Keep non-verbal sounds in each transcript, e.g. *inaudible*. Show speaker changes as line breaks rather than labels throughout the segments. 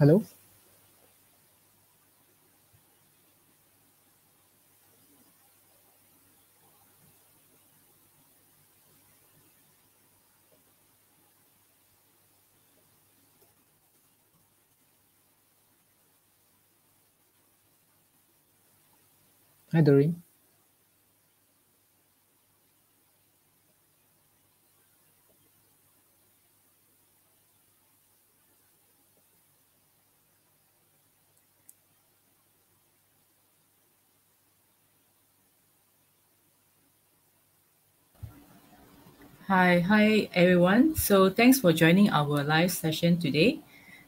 Hello? Hi, Doreen.
Hi, hi everyone. So thanks for joining our live session today.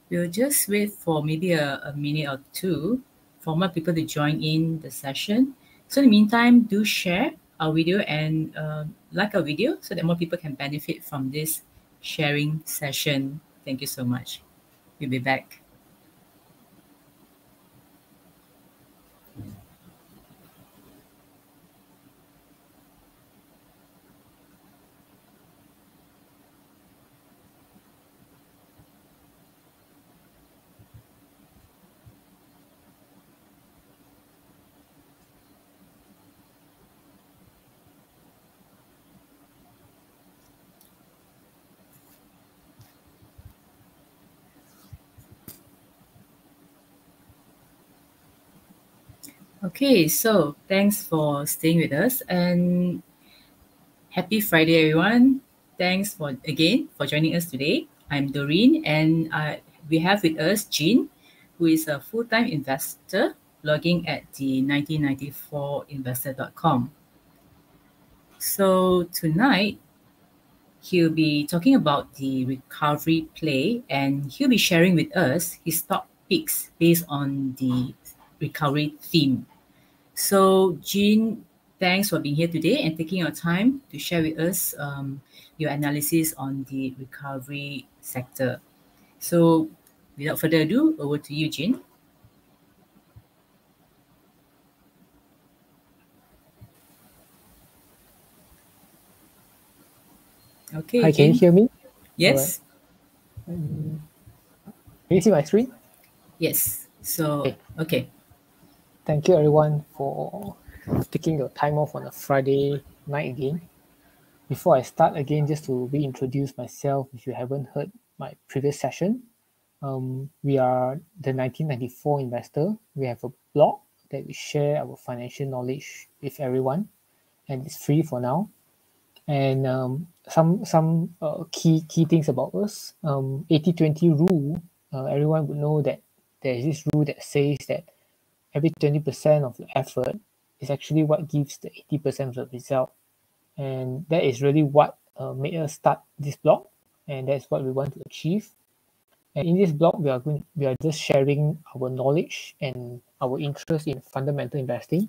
We'll just wait for maybe a, a minute or two for more people to join in the session. So in the meantime, do share our video and uh, like our video so that more people can benefit from this sharing session. Thank you so much. We'll be back. Okay, so thanks for staying with us and happy Friday, everyone. Thanks for again for joining us today. I'm Doreen, and uh, we have with us Jean, who is a full-time investor logging at the 1994investor.com. So tonight, he'll be talking about the recovery play, and he'll be sharing with us his top picks based on the recovery theme. So, Jean, thanks for being here today and taking your time to share with us um, your analysis on the recovery sector. So, without further ado, over to you, Jean. Okay.
Hi, can you hear me?
Yes.
Can you see my screen?
Yes. So,
Okay.
okay.
Thank you everyone for taking your time off on a Friday night again. Before I start again, just to reintroduce myself, if you haven't heard my previous session, um, we are the 1994 investor. We have a blog that we share our financial knowledge with everyone, and it's free for now. And um, some some uh, key key things about us. Um, 80-20 rule. Uh, everyone would know that there is this rule that says that every 20% of the effort is actually what gives the 80% of the result. And that is really what uh, made us start this blog. And that's what we want to achieve. And in this blog, we are going, we are just sharing our knowledge and our interest in fundamental investing.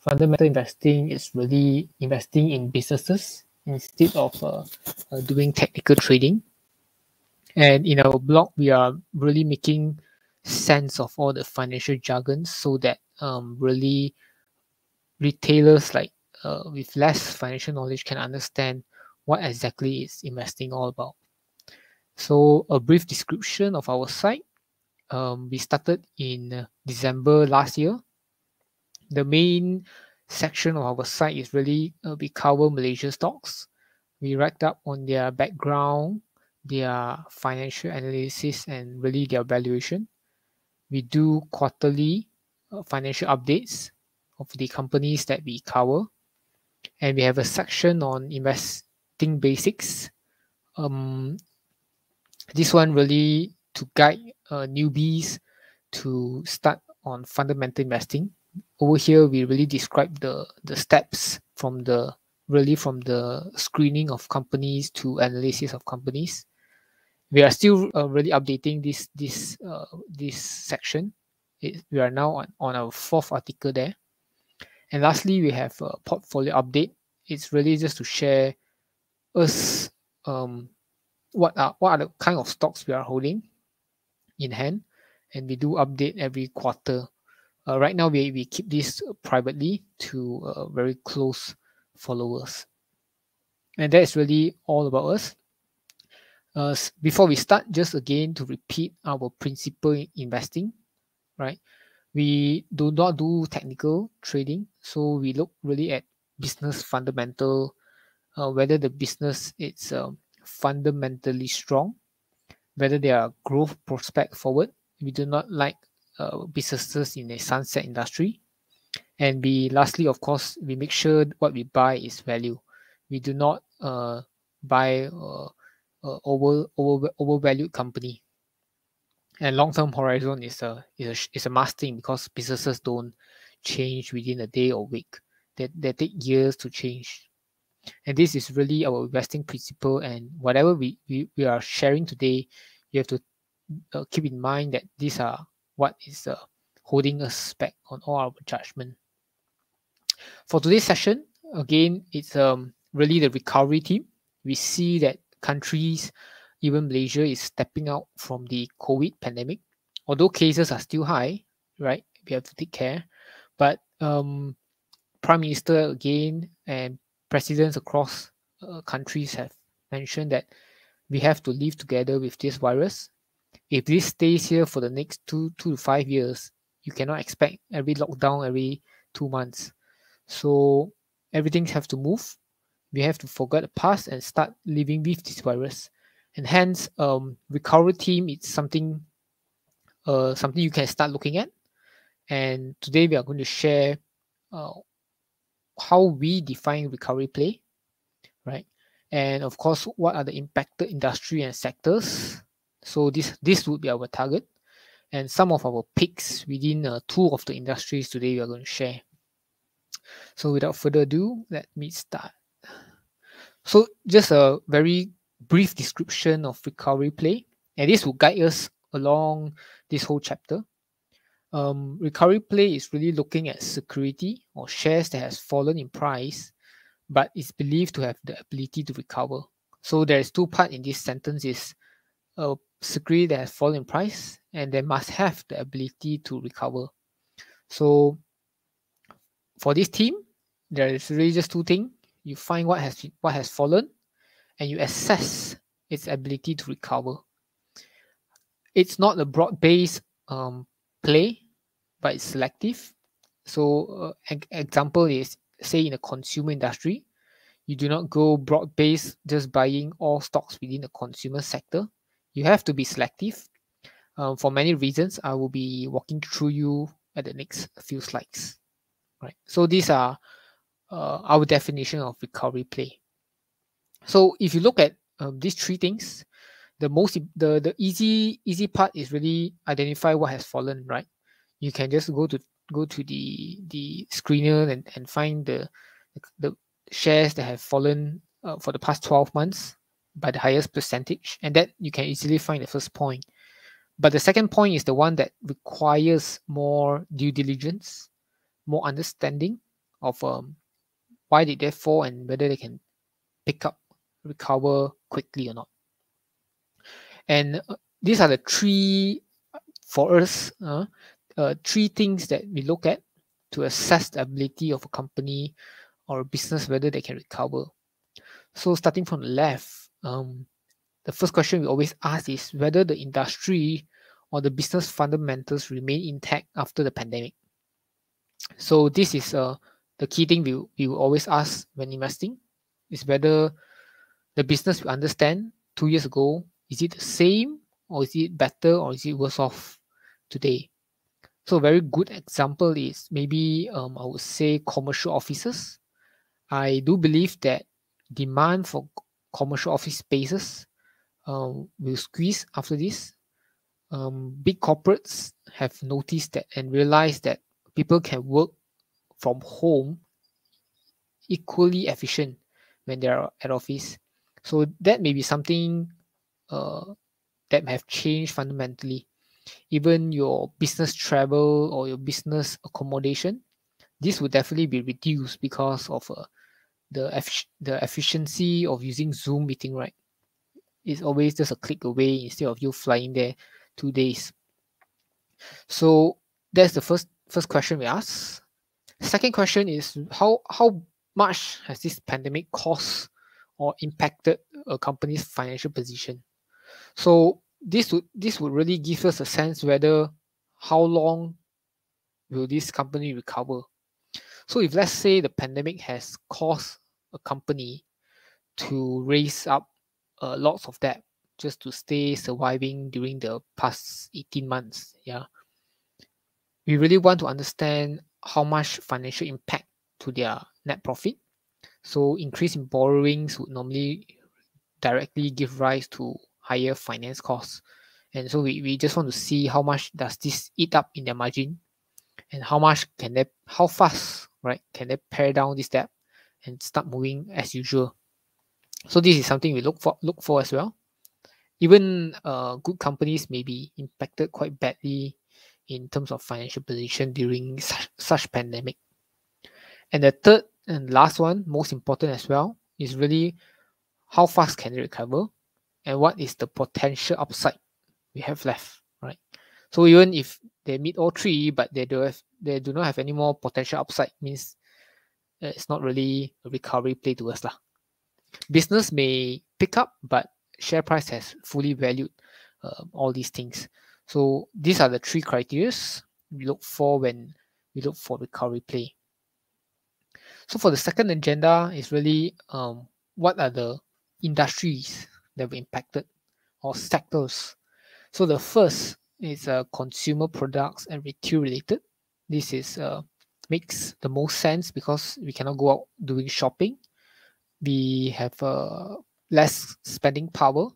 Fundamental investing is really investing in businesses instead of uh, uh, doing technical trading. And in our blog, we are really making sense of all the financial jargon so that um, really retailers like uh, with less financial knowledge can understand what exactly is investing all about. So a brief description of our site. Um, we started in December last year. The main section of our site is really uh, we cover Malaysia stocks. We write up on their background, their financial analysis, and really their valuation we do quarterly uh, financial updates of the companies that we cover. And we have a section on investing basics. Um, this one really to guide uh, newbies to start on fundamental investing. Over here we really describe the the steps from the really from the screening of companies to analysis of companies we are still uh, really updating this this uh, this section. It, we are now on, on our fourth article there. And lastly, we have a portfolio update. It's really just to share us um, what are what are the kind of stocks we are holding in hand, and we do update every quarter. Uh, right now, we, we keep this privately to uh, very close followers, and that is really all about us Uh, before we start, just again to repeat our principle in investing, right? We do not do technical trading, so we look really at business fundamental, uh, whether the business is um, fundamentally strong, whether there are growth prospect forward. We do not like uh, businesses in a sunset industry. And we lastly, of course, we make sure what we buy is value. We do not uh, buy uh, uh, over over overvalued company. And long-term horizon is a is a is a must thing because businesses don't change within a day or week. They, they take years to change. And this is really our investing principle. And whatever we, we, we are sharing today, you have to uh, keep in mind that these are what is uh, holding us back on all our judgment. For today's session, again, it's um, really the recovery team. We see that countries, even Malaysia, is stepping out from the COVID pandemic. Although cases are still high, right? We have to take care. But um, Prime Minister again and presidents across uh, countries have mentioned that we have to live together with this virus. If this stays here for the next two two to five years, you cannot expect every lockdown every two months. So everything have to move. We have to forget the past and start living with this virus. And hence, um, recovery team is something, uh, something you can start looking at. And today we are going to share uh, how we define recovery play, right? And of course, what are the impacted industry and sectors? So this this would be our target, and some of our picks within uh, two of the industries today we are going to share. So without further ado, let me start. So just a very brief description of recovery play, and this will guide us along this whole chapter. Um, recovery play is really looking at security or shares that has fallen in price, but is believed to have the ability to recover. So there is two part in this sentence is a security that has fallen in price and they must have the ability to recover. So for this team, there is really just two things. You find what has what has fallen and you assess its ability to recover. It's not a broad-based um, play, but it's selective. So, uh, example is say in the consumer industry, you do not go broad based just buying all stocks within the consumer sector. You have to be selective. Um, for many reasons, I will be walking through you at the next few slides. Right. So these are uh, our definition of recovery play. So if you look at um, these three things, the most the the easy easy part is really identify what has fallen, right? You can just go to go to the the screener and, and find the the shares that have fallen uh, for the past 12 months by the highest percentage and that you can easily find the first point but the second point is the one that requires more due diligence more understanding of um, why did they fall and whether they can pick up recover quickly or not and uh, these are the three for us uh, uh, three things that we look at to assess the ability of a company or a business whether they can recover. So starting from the left, um, the first question we always ask is whether the industry or the business fundamentals remain intact after the pandemic. So this is uh, the key thing we, we will always ask when investing is whether the business we understand two years ago, is it the same or is it better or is it worse off today? So a very good example is maybe um, I would say commercial offices. I do believe that demand for commercial office spaces um, will squeeze after this. Um, big corporates have noticed that and realized that people can work from home equally efficient when they are at office. So that may be something uh, that have changed fundamentally even your business travel or your business accommodation, this would definitely be reduced because of uh, the the efficiency of using Zoom meeting, right? It's always just a click away instead of you flying there two days. So that's the first first question we ask. Second question is how how much has this pandemic cost or impacted a company's financial position? So this would this would really give us a sense whether how long will this company recover. So if let's say the pandemic has caused a company to raise up uh, lots of debt just to stay surviving during the past 18 months, yeah, we really want to understand how much financial impact to their net profit. So increase in borrowings would normally directly give rise to higher finance costs. And so we, we just want to see how much does this eat up in their margin and how much can they how fast right can they pare down this debt and start moving as usual. So this is something we look for look for as well. Even uh, good companies may be impacted quite badly in terms of financial position during such, such pandemic. And the third and last one, most important as well, is really how fast can it recover and what is the potential upside we have left, right? So even if they meet all three, but they do have they do not have any more potential upside, means it's not really a recovery play to us lah. Business may pick up, but share price has fully valued uh, all these things. So these are the three criteria we look for when we look for recovery play. So for the second agenda is really um, what are the industries that were impacted or sectors. So the first is uh, consumer products and retail related. This is uh, makes the most sense because we cannot go out doing shopping. We have uh, less spending power,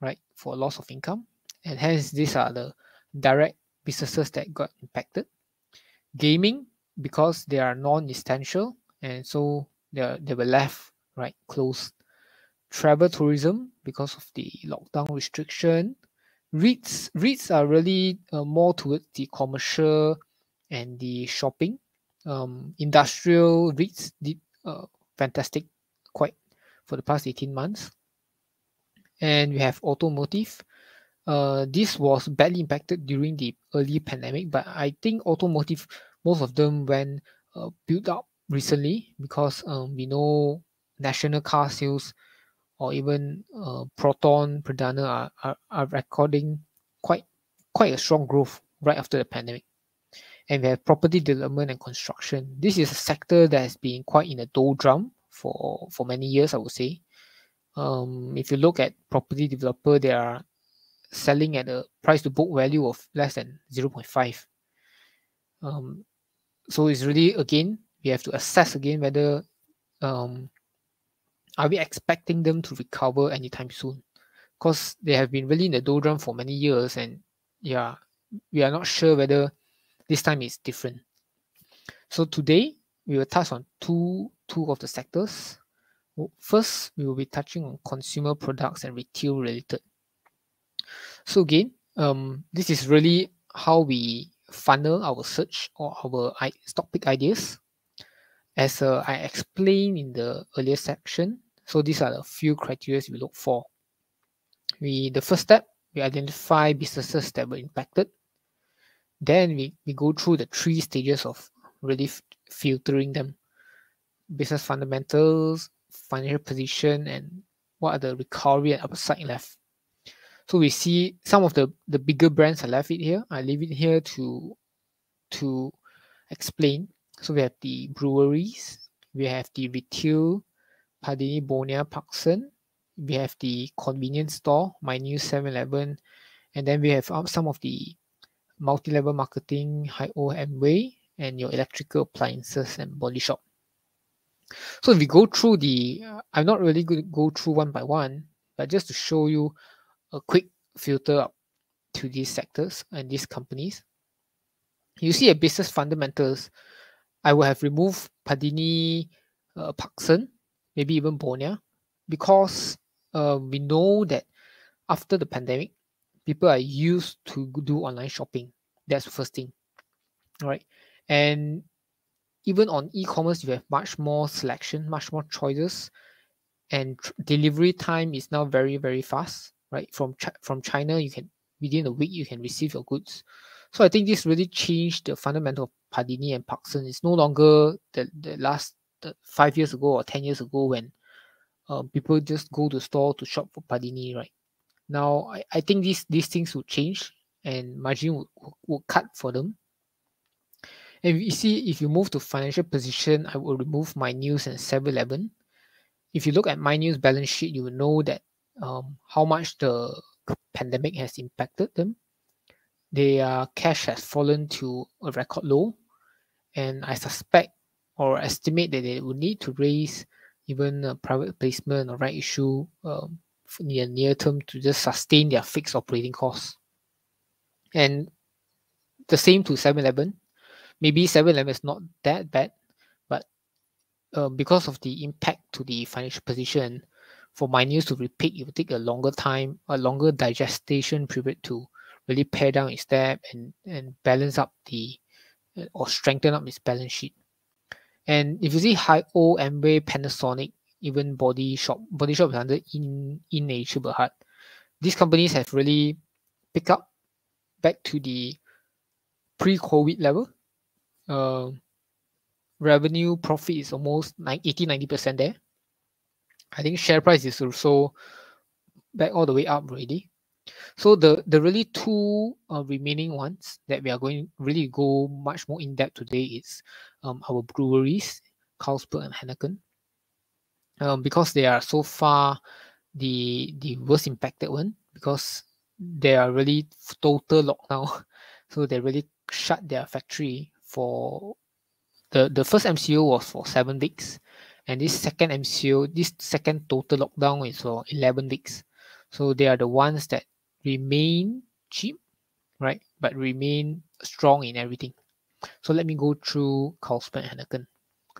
right, for loss of income, and hence these are the direct businesses that got impacted. Gaming because they are non-essential and so they they were left right closed. Travel tourism because of the lockdown restriction. REITs REITs are really uh, more towards the commercial and the shopping. Um, industrial REITs did uh, fantastic quite for the past 18 months. And we have automotive. Uh, this was badly impacted during the early pandemic, but I think automotive, most of them went uh, built up recently because um, we know national car sales or even uh, Proton, Perodua are, are, are recording quite quite a strong growth right after the pandemic. And we have property development and construction. This is a sector that has been quite in a doldrum for, for many years, I would say. Um, if you look at property developer, they are selling at a price to book value of less than 0.5. Um, so it's really, again, we have to assess again whether um, are we expecting them to recover anytime soon? Because they have been really in the doldrum for many years, and yeah, we are not sure whether this time is different. So today we will touch on two two of the sectors. First, we will be touching on consumer products and retail related. So again, um, this is really how we funnel our search or our stock pick ideas. As uh, I explained in the earlier section, so these are the few criteria we look for. We the first step, we identify businesses that were impacted. Then we, we go through the three stages of really filtering them. Business fundamentals, financial position, and what are the recovery and upside left. So we see some of the, the bigger brands I left it here. I leave it here to to explain. So we have the breweries, we have the retail, Padini Bonia Parkson, we have the convenience store, my new 7-Eleven, and then we have um, some of the multi-level marketing, Hai-O Amway, and your electrical appliances and body shop. So if we go through the, uh, I'm not really going to go through one by one, but just to show you a quick filter up to these sectors and these companies. You see a business fundamentals I would have removed Padini uh, Parkson, maybe even Bonia, because uh, we know that after the pandemic, people are used to do online shopping. That's the first thing, right? And even on e-commerce, you have much more selection, much more choices, and delivery time is now very very fast, right? From from China, you can within a week you can receive your goods. So I think this really changed the fundamental of Padini and Parkson. It's no longer the, the last the five years ago or 10 years ago when uh, people just go to store to shop for Padini, right? Now, I, I think these these things would change and margin would, would cut for them. And you see, if you move to financial position, I will remove MyNews and 7-Eleven. If you look at MyNews balance sheet, you will know that um, how much the pandemic has impacted them. Their cash has fallen to a record low, and I suspect or estimate that they will need to raise even a private placement or right issue um, in the near term to just sustain their fixed operating costs. And the same to 7-Eleven. Maybe 7-Eleven is not that bad, but uh, because of the impact to the financial position, for MyNews to repeat, it will take a longer time, a longer digestion period to really pare down its debt and, and balance up the or strengthen up its balance sheet. And if you see Hai-O, Amway, Panasonic, even Body Shop, Body Shop is under in in nature but These companies have really picked up back to the pre-COVID level. Uh, revenue profit is almost 80 90% there. I think share price is also back all the way up already. So the the really two uh, remaining ones that we are going really go much more in depth today is um, our breweries, Carlsberg and Heineken, um, because they are so far the the worst impacted one because they are really total lockdown. *laughs* So they really shut their factory for the the first MCO was for seven weeks, and this second MCO, this second total lockdown is for eleven weeks. So they are the ones that remain cheap, right? But remain strong in everything. So let me go through Carlsberg and Heineken.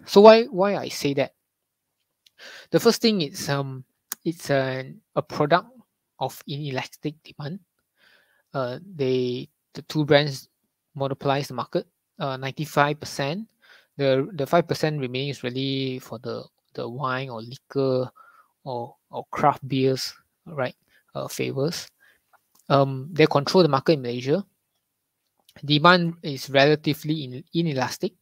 So why why I say that? The first thing is um it's an, a product of inelastic demand. Uh, they the two brands monopolize the market. Uh, 95%. The the 5% remaining is really for the the wine or liquor or or craft beers, right? Uh, favors. Um, they control the market in Malaysia. Demand is relatively in, inelastic.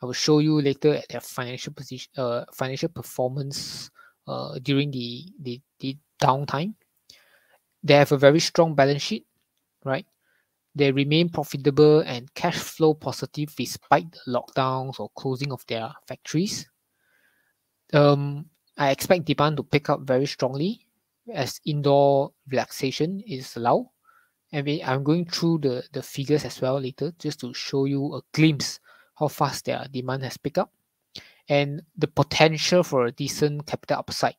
I will show you later at their financial position, uh, financial performance uh, during the, the the downtime. They have a very strong balance sheet, right? They remain profitable and cash flow positive despite the lockdowns or closing of their factories. Um, I expect demand to pick up very strongly as indoor relaxation is allowed. And I'm going through the, the figures as well later just to show you a glimpse how fast their demand has picked up and the potential for a decent capital upside.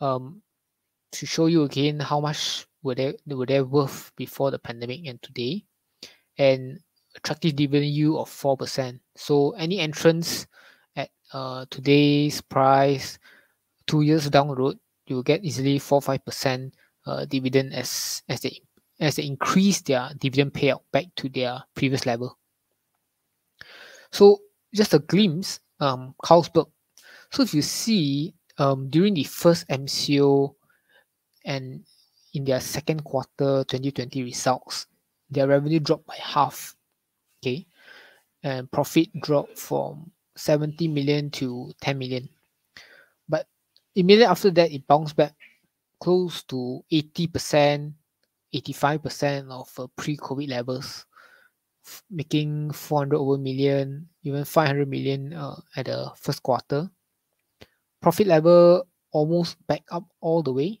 Um, to show you again how much were there were they worth before the pandemic and today, and attractive dividend yield of four percent. So any entrance at uh, today's price, two years down the road, you will get easily four five percent uh, dividend as as they as they increase their dividend payout back to their previous level. So just a glimpse, um, Carlsberg. So if you see um, during the first MCO and in their second quarter 2020 results, their revenue dropped by half. Okay, and profit dropped from 70 million to 10 million But immediately after that, it bounced back close to 80%, 85% of uh, pre-COVID levels, f- making 400 over million, even 500 million uh, at the first quarter. Profit level almost back up all the way.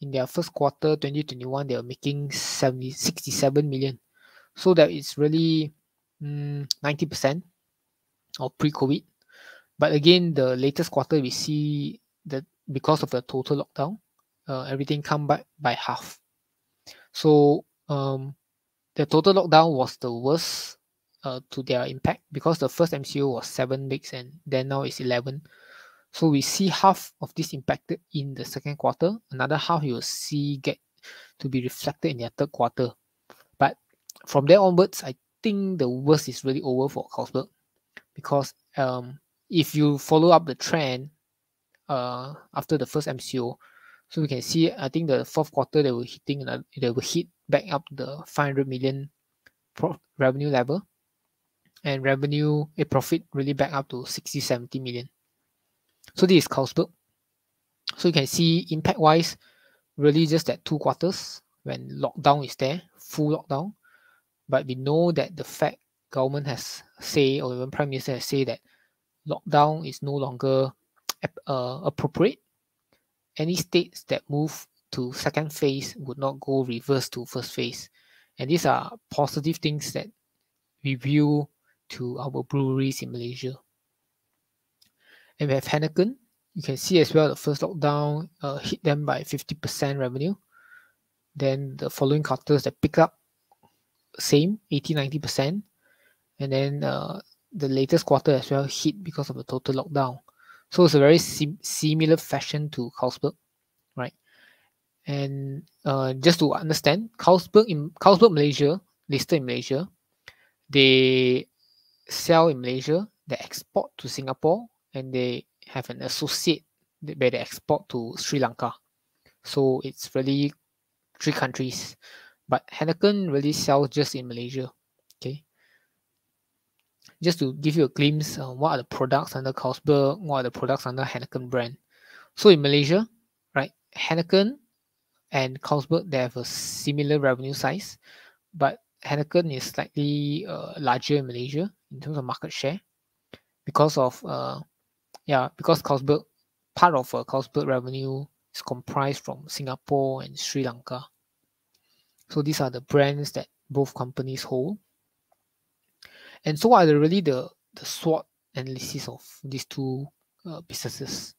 In their first quarter 2021, they were making 70, 67 million. So that is really mm, 90% of pre-COVID. But again, the latest quarter we see that because of the total lockdown, uh, everything come back by half. So um, the total lockdown was the worst uh, to their impact because the first MCO was seven weeks and then now it's 11. So we see half of this impacted in the second quarter. Another half you will see get to be reflected in their third quarter. But from there onwards, I think the worst is really over for Carlsberg because um, if you follow up the trend, uh, after the first MCO. So we can see, I think the fourth quarter they were hitting, they will hit back up the 500 million revenue level, and revenue a profit really back up to 60, 70 million. So this is Carlsberg. So you can see impact wise, really just that two quarters when lockdown is there, full lockdown. But we know that the fact government has say or even prime minister has say that lockdown is no longer uh, appropriate. Any states that move to second phase would not go reverse to first phase. And these are positive things that we view to our breweries in Malaysia. And we have Heineken. You can see as well the first lockdown uh, hit them by 50% revenue. Then the following quarters that pick up same 80 90%. And then uh, the latest quarter as well hit because of the total lockdown. So it's a very sim- similar fashion to Carlsberg, right? And uh, just to understand, Carlsberg in Carlsberg Malaysia, listed in Malaysia, they sell in Malaysia, they export to Singapore, and they have an associate where they export to Sri Lanka. So it's really three countries. But Heineken really sells just in Malaysia. Okay. Just to give you a glimpse, uh, what are the products under Carlsberg, what are the products under Heineken brand. So in Malaysia, right, Heineken and Carlsberg, they have a similar revenue size, but Heineken is slightly uh, larger in Malaysia in terms of market share because of uh, yeah because Carlsberg part of uh, Carlsberg revenue is comprised from Singapore and Sri Lanka. So these are the brands that both companies hold. And so are the, really the, the SWOT analysis of these two uh, businesses.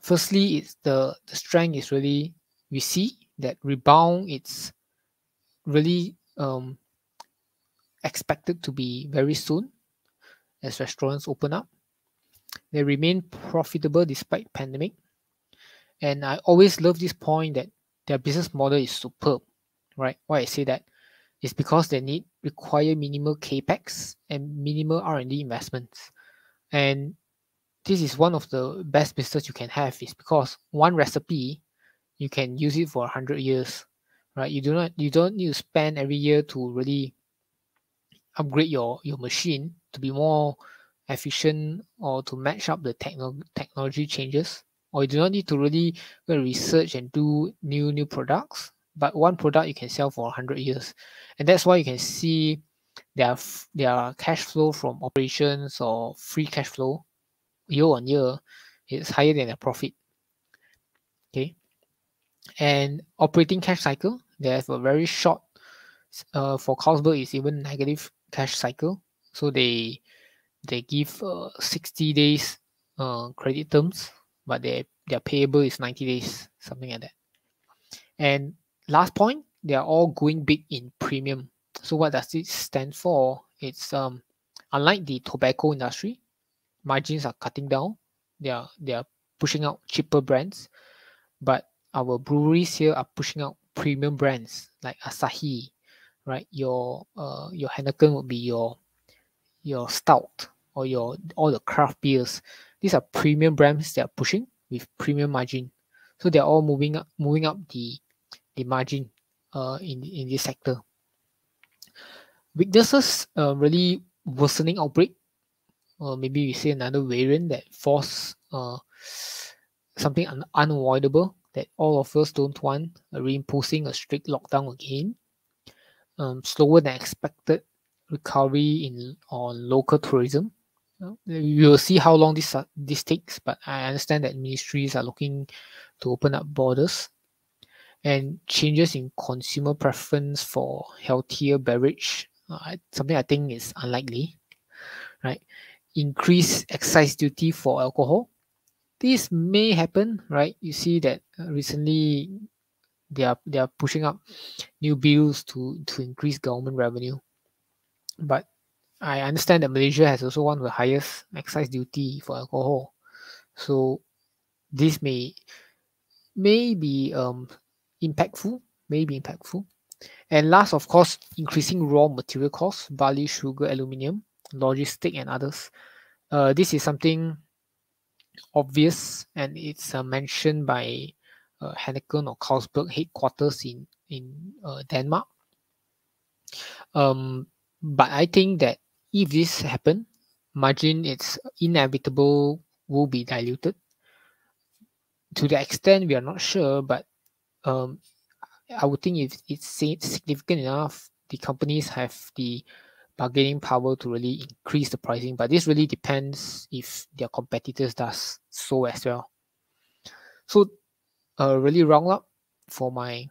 Firstly, it's the, the strength is really we see that rebound it's really um, expected to be very soon as restaurants open up. They remain profitable despite pandemic. And I always love this point that their business model is superb, right? Why I say that is because they need require minimal capex and minimal R&D investments. And this is one of the best business you can have is because one recipe you can use it for 100 years right you do not you don't need to spend every year to really upgrade your your machine to be more efficient or to match up the techno- technology changes? Or you do not need to really research and do new new products but one product you can sell for 100 years. And that's why you can see their their cash flow from operations or free cash flow year on year is higher than their profit. Okay? And operating cash cycle they have a very short uh, for Carlsberg is even negative cash cycle. So they they give uh, 60 days uh, credit terms but their their payable is 90 days something like that. And last point they are all going big in premium. So what does it stand for? It's um unlike the tobacco industry margins are cutting down. They are they are pushing out cheaper brands but our breweries here are pushing out premium brands like asahi right? Your uh your heineken would be your your stout or your all the craft beers. These are premium brands that are pushing with premium margin. So they're all moving up moving up the the margin uh in in this sector. Weaknesses uh, really worsening outbreak. Or maybe we see another variant that force uh something un- unavoidable that all of us don't want, uh, reimposing a strict lockdown again. Um, slower than expected recovery in on local tourism. We will see how long this uh, this takes, but I understand that ministries are looking to open up borders and changes in consumer preference for healthier beverage. Uh, something I think is unlikely, right? Increase excise duty for alcohol. This may happen, right? You see that uh, recently they are they are pushing up new bills to to increase government revenue but I understand that Malaysia has also one of the highest excise duty for alcohol. So this may may be um, impactful, may be impactful. And last, of course, increasing raw material costs, barley, sugar, aluminium, logistic, and others. Uh, this is something obvious, and it's uh, mentioned by uh, Heineken or Carlsberg headquarters in in uh, Denmark. Um, but I think that if this happen, margin it's inevitable will be diluted. To the extent we are not sure, but um, I would think if it's significant enough, the companies have the bargaining power to really increase the pricing. But this really depends if their competitors does so as well. So, uh, really round up for my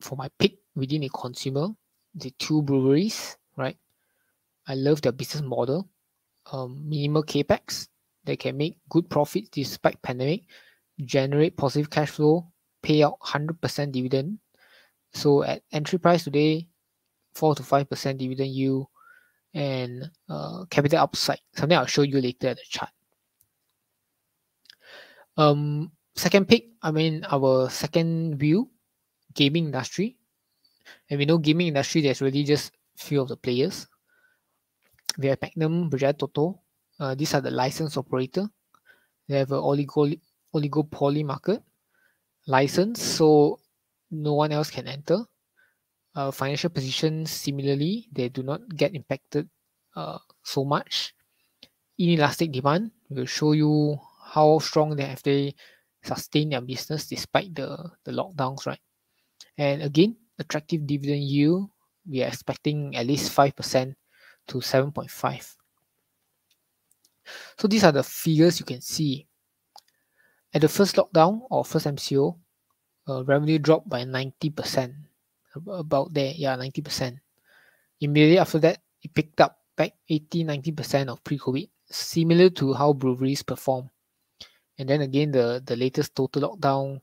for my pick within a consumer, the two breweries, right? I love their business model, um, minimal capex. They can make good profits despite pandemic, generate positive cash flow, pay out 100% dividend. So at entry price today, 4 to 5% dividend yield and uh, capital upside, something I'll show you later at the chart. Um, second pick, I mean our second view, gaming industry. And we know gaming industry, there's really just few of the players. We have Magnum, Berjaya Toto. Uh, these are the license operator. They have an oligo oligopoly market license, so no one else can enter. Uh, financial position similarly, they do not get impacted uh, so much. Inelastic demand will show you how strong they have they sustain their business despite the, the lockdowns, right? And again, attractive dividend yield, we are expecting at least 5% to 7.5. So these are the figures you can see. At the first lockdown or first MCO, uh, revenue dropped by 90%, about there, yeah, 90%. Immediately after that, it picked up back 80 90% of pre COVID, similar to how breweries perform. And then again, the, the latest total lockdown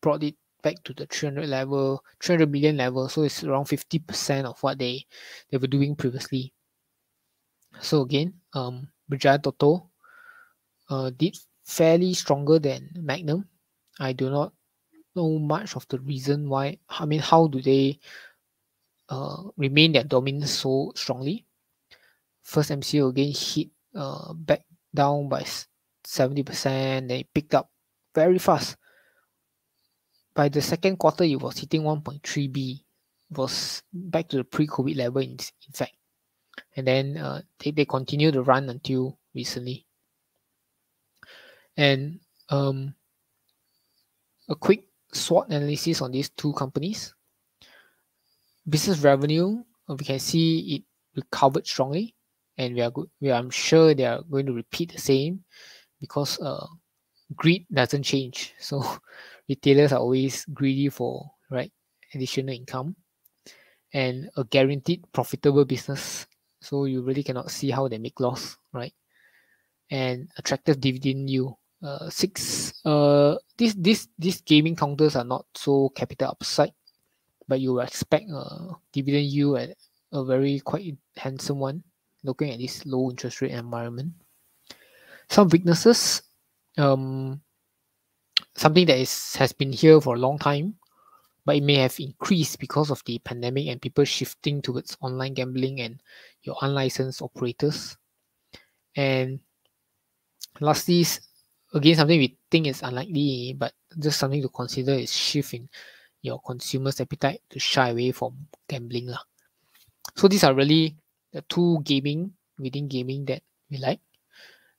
brought it back to the 300 level, 300 million level. So it's around 50% of what they, they were doing previously. So again, um, Berjaya Toto uh, did fairly stronger than Magnum. I do not know much of the reason why. I mean, how do they uh, remain their dominance so strongly? First MCO again hit uh, back down by 70%, then it picked up very fast. By the second quarter, it was hitting 1.3B, it was back to the pre-COVID level in, in fact and then uh, they, they continue to run until recently. And um, a quick SWOT analysis on these two companies. Business revenue, uh, we can see it recovered strongly, and we are good. We are, I'm sure they are going to repeat the same because uh, greed doesn't change. So *laughs* retailers are always greedy for right additional income and a guaranteed profitable business so you really cannot see how they make loss, *laughs* right? And attractive dividend yield. Uh, six. Uh, this this these gaming counters are not so capital upside, but you expect a dividend yield at a very quite handsome one. Looking at this low interest rate environment. Some weaknesses. Um, something that is has been here for a long time but it may have increased because of the pandemic and people shifting towards online gambling and your unlicensed operators. And lastly, again, something we think is unlikely, but just something to consider is shift in your consumer's appetite to shy away from gambling. Lah. So these are really the two gaming within gaming that we like.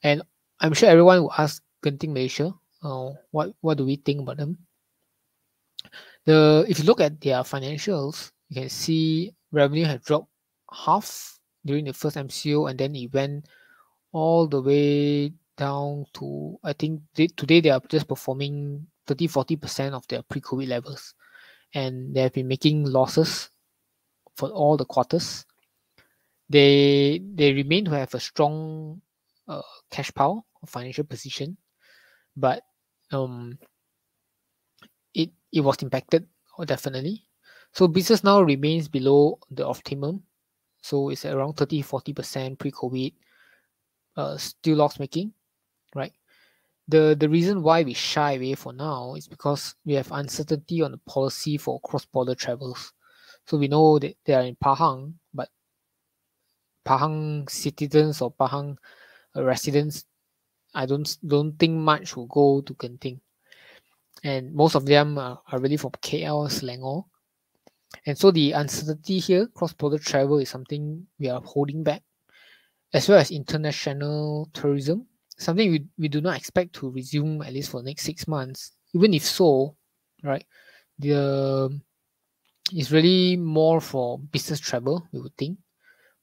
And I'm sure everyone will ask Genting Malaysia, uh, what, what do we think about them? The if you look at their financials, you can see revenue has dropped half during the first MCO, and then it went all the way down to I think they, today they are just performing 30 40 percent of their pre-COVID levels, and they have been making losses for all the quarters. They they remain to have a strong uh, cash power financial position, but um, it it was impacted definitely. So business now remains below the optimum. So it's around 30 40% pre-COVID, uh, still loss making, right? The the reason why we shy away for now is because we have uncertainty on the policy for cross-border travels. So we know that they are in Pahang, but Pahang citizens or Pahang uh, residents, I don't don't think much will go to Genting and most of them are, are really from KL, Selangor. And so the uncertainty here, cross-border travel is something we are holding back, as well as international tourism, something we, we do not expect to resume at least for the next six months. Even if so, right? The it's really more for business travel, we would think.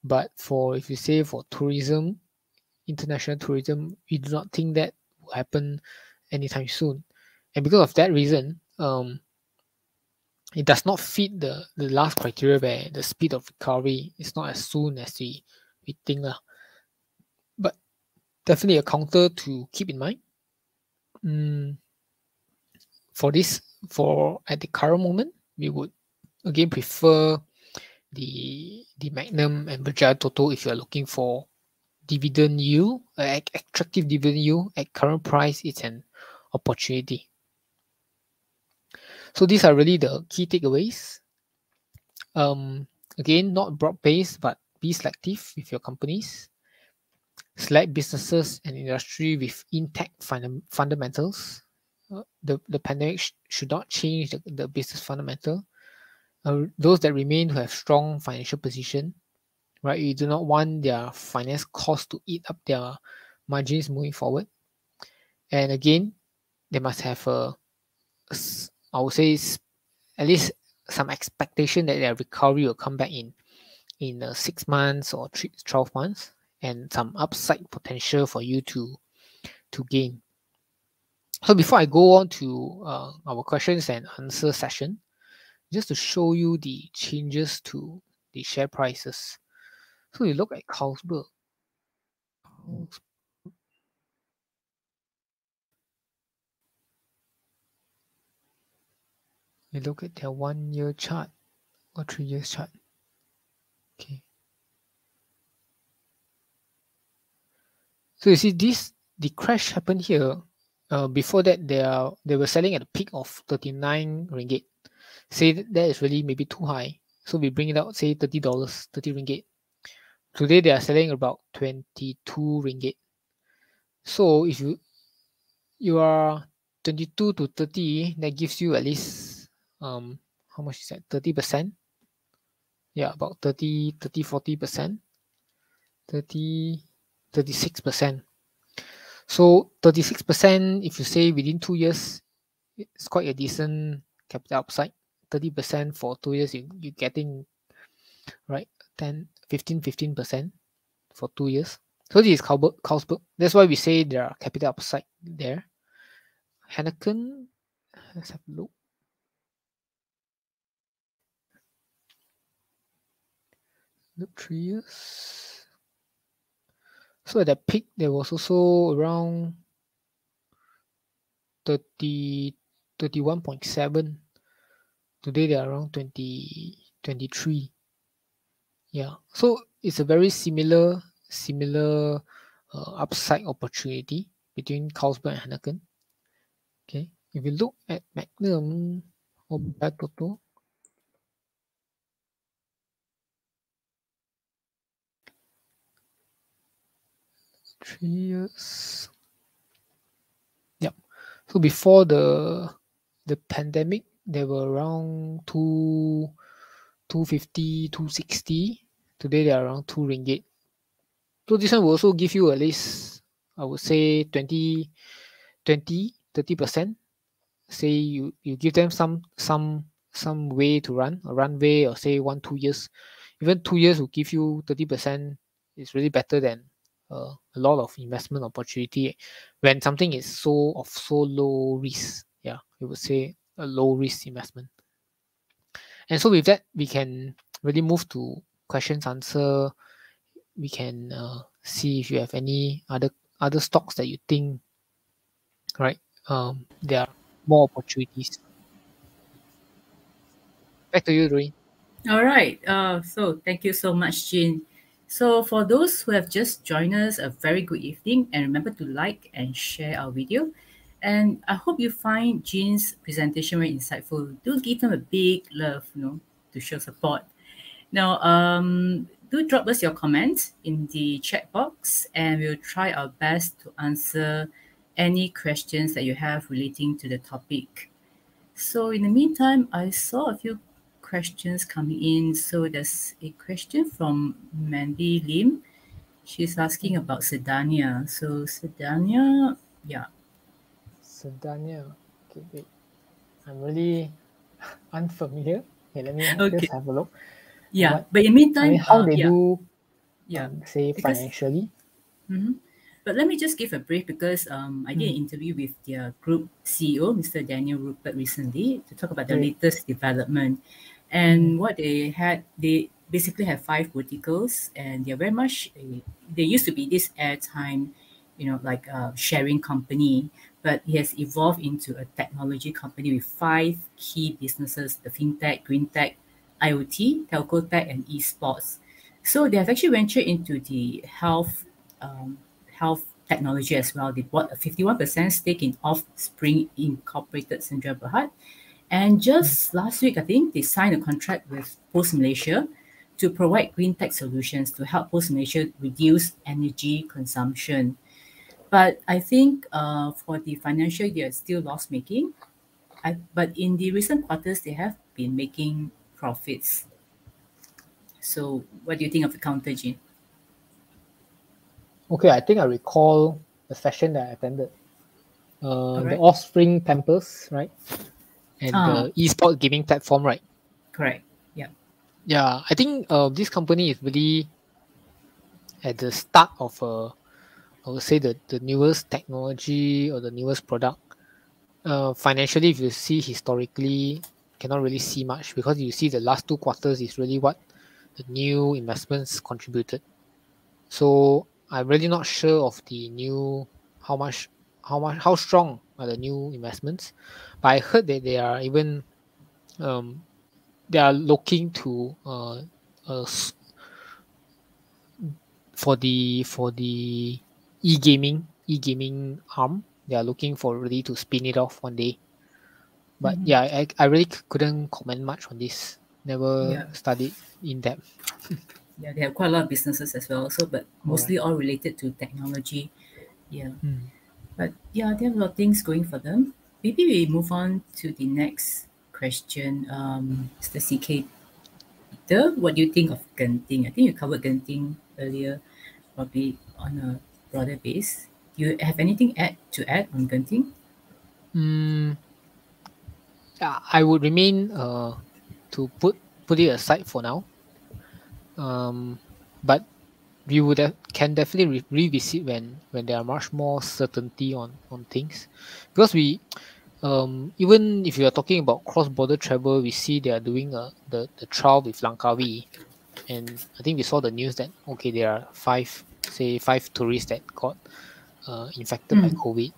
But for if you say for tourism, international tourism, we do not think that will happen anytime soon. And because of that reason, um, it does not fit the, the last criteria where the speed of recovery is not as soon as we, we think. Lah. But definitely a counter to keep in mind. Mm, for this, for at the current moment, we would again prefer the the Magnum and Berjaya Toto if you are looking for dividend yield, uh, attractive dividend yield at current price, it's an opportunity. So these are really the key takeaways. Um, again, not broad-based, but be selective with your companies. Select businesses and industry with intact fund fundamentals. Uh, the, the pandemic sh should not change the, the business fundamental. Uh, those that remain who have strong financial position, right? You do not want their finance cost to eat up their margins moving forward. And again, they must have a, I would say, at least some expectation that their recovery will come back in in uh, six months or three, 12 months and some upside potential for you to to gain. So before I go on to uh, our questions and answer session, just to show you the changes to the share prices. So you look at Carlsberg. You look at their one year chart or three years chart. Okay. So you see this the crash happened here. Uh, before that they are they were selling at a peak of 39 ringgit say that is really maybe too high. So we bring it out, say $30, 30 ringgit. Today they are selling about 22 ringgit. So if you you are 22 to 30, that gives you at least um how much is that? 30%? Yeah, about 30, 30, 40%. 30, 36%. So 36%, if you say within two years, it's quite a decent capital upside. 30% for two years, you, you're getting, right, 10, 15, 15% for two years. So this is Carlsberg. That's why we say there are capital upside there. Heineken, let's have a look. Look three years. So at that peak, there was also around 30, 31.7 today they are around 20 23 yeah. So it's a very similar similar uh, upside opportunity between Carlsberg and Heineken. Okay. If you look at Magnum or Toto three years yeah so before the the pandemic they were around two, 250, 260. Today they are around 2 ringgit. So this one will also give you at least, I would say 20, 20, 30%. Say you, you give them some some some way to run, a runway or say one, two years. Even two years will give you 30% is really better than uh, a lot of investment opportunity when something is so of so low risk. Yeah, we would say a low risk investment. And so with that, we can really move to questions answer. We can uh, see if you have any other other stocks that you think, right? Um, there are more opportunities. Back to you, Doreen.
All right. Uh, so thank you so much, Jean. So for those who have just joined us, a very good evening, and remember to like and share our video. And I hope you find Jean's presentation very insightful. Do give them a big love, you know, to show support. Now, um, do drop us your comments in the chat box and we'll try our best to answer any questions that you have relating to the topic. So in the meantime, I saw a few questions coming in. So there's a question from Mandy Lim. She's asking about Sedania. So Sedania, yeah,
Sedania. Okay, wait. I'm really *laughs* unfamiliar. Okay, let me *laughs*
Okay.
just have a look.
Yeah,
What-
but in the meantime,
I mean, how
uh,
they
yeah,
do,
yeah.
um, say
Because-
financially.
hmm But let me just give a brief because um, I did an interview with their group CEO, Mr. Daniel Rupert, recently to talk about the latest development. And what they had, they basically have five verticals, and they're very much. They used to be this airtime, you know, like a sharing company, but it has evolved into a technology company with five key businesses: the fintech, green tech, IoT, telco tech, and esports. So they have actually ventured into the health um, health technology as well. They bought a 51% stake in Offspring Incorporated Sendirian Berhad. And just last week, I think they signed a contract with Pos Malaysia to provide green tech solutions to help Pos Malaysia reduce energy consumption. But I think uh, for the financial year, it's still loss making. I, but in the recent quarters, they have been making profits. So, what do you think of the counter, Jean?
Okay, I think I recall the session that I attended. Uh,
Alright.
The Offspring Pampers, right? And
Ah.
the esports gaming platform, right?
Correct. Yeah.
Yeah, I think uh, this company is really at the start of uh, I would say the, the newest technology or the newest product. Uh, financially, if you see historically, cannot really see much because you see the last two quarters is really what the new investments contributed. So I'm really not sure of the new how much how much how strong are the new investments, but I heard that they are even um, they are looking to uh, uh, for the for the e-gaming e-gaming arm they are looking for really to spin it off one day but
Mhm.
yeah I, I really couldn't comment much on this never
Yeah.
studied in depth *laughs*
Yeah, they have quite a lot of businesses as well. So, but mostly all related to technology. Yeah, but yeah, there are a lot of things going for them. Maybe we move on to the next question. Um, Mr. CK Peter, what do you think of Genting? I think you covered Genting earlier, probably on a broader base. Do you have anything add to add on Genting?
Mm, I would remain uh, to put put it aside for now. Um, but we would have, can definitely re- revisit when when there are much more certainty on on things, because we um, even if you are talking about cross border travel, we see they are doing uh, the the trial with Langkawi, and I think we saw the news that okay there are five say five tourists that got uh, infected by
Mm.
COVID.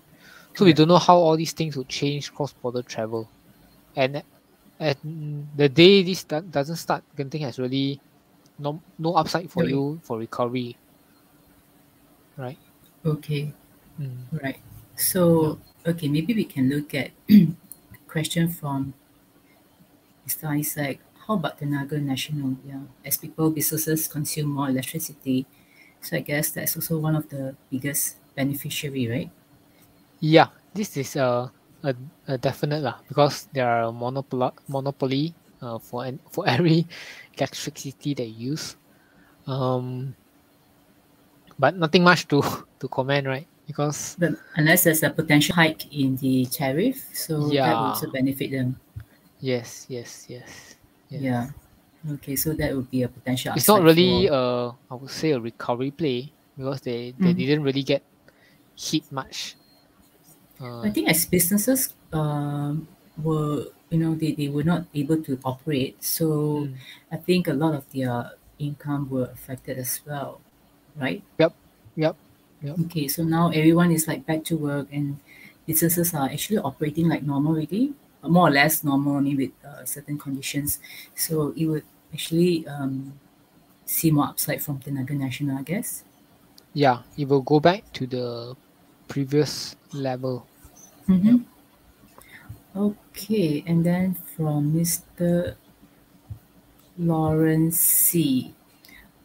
So we don't know how all these things would change cross-border travel. And at the day this do- doesn't start, Genting has really no no upside for
No.
you for recovery. Right?
Okay.
Mm.
Right. So, okay, maybe we can look at *clears throat* question from Mr. Isaac. How about Tenaga Nasional? Yeah, as people, businesses consume more electricity. So I guess that's also one of the biggest beneficiary, right?
Yeah, this is a a, a definite lah because there are a monopoly monopoly uh, for an, for *laughs* every electricity they use. Um, but nothing much to *laughs* to comment, right? Because
But unless there's a potential hike in the tariff, so
yeah.
that will also benefit them.
yes, yes, yes, yes.
Yeah. Okay, so that would be a potential.
it's not really
for-
uh I would say a recovery play because they, they
Mm.
didn't really get hit much. Uh,
I think as businesses um, were, you know, they, they were not able to operate. So
mm,
I think a lot of their income were affected as well, right?
yep, yep.
Okay, so now everyone is like back to work and businesses are actually operating like normal already, uh, more or less normal, I mean, with uh, certain conditions. So it would actually um, see more upside from Tenaga Nasional, I guess.
Yeah, it will go back to the previous level.
Mm-hmm. Okay, and then from Mr. Lawrence C.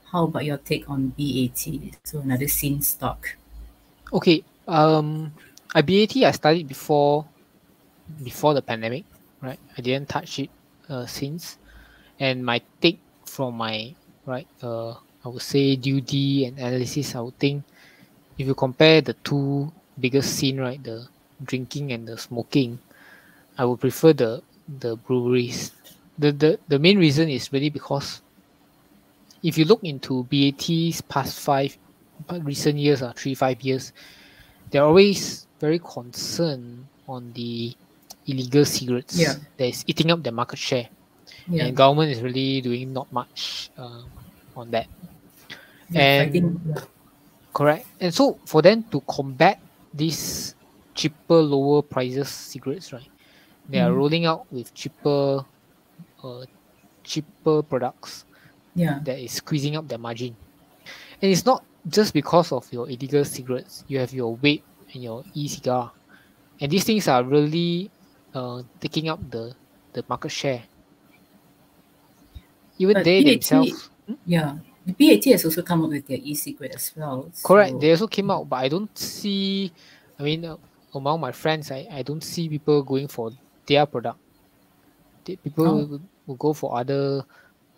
How about your take on BAT? So another scene stock.
Okay, um, I BAT I studied before before the pandemic, right? I didn't touch it uh, since, and my take from my right, uh, I would say duty and analysis. I would think if you compare the two biggest scene, right, the drinking and the smoking, I would prefer the the breweries. The the, the main reason is really because if you look into BAT's past five recent years, uh, three, five years, they're always very concerned on the illegal cigarettes
Yeah.
that is eating up their market share.
Yeah.
And government is really doing not much uh, on that.
Yeah,
and-
fighting- yeah.
Correct. And so for them to combat these cheaper, lower prices cigarettes, right? They are
Mhm.
rolling out with cheaper, uh, cheaper products
yeah.
that is squeezing up their margin. And it's not just because of your illegal cigarettes. You have your vape and your e-cigar, and these things are really uh, taking up the the market share. Even
But
they
BAT
themselves.
Yeah. The BAT has also come up with their e-cigarette as well.
Correct.
so-
They also came out, but I don't see. I mean, uh, among my friends, I, I don't see people going for their product. The- People
Oh.
will, will go for other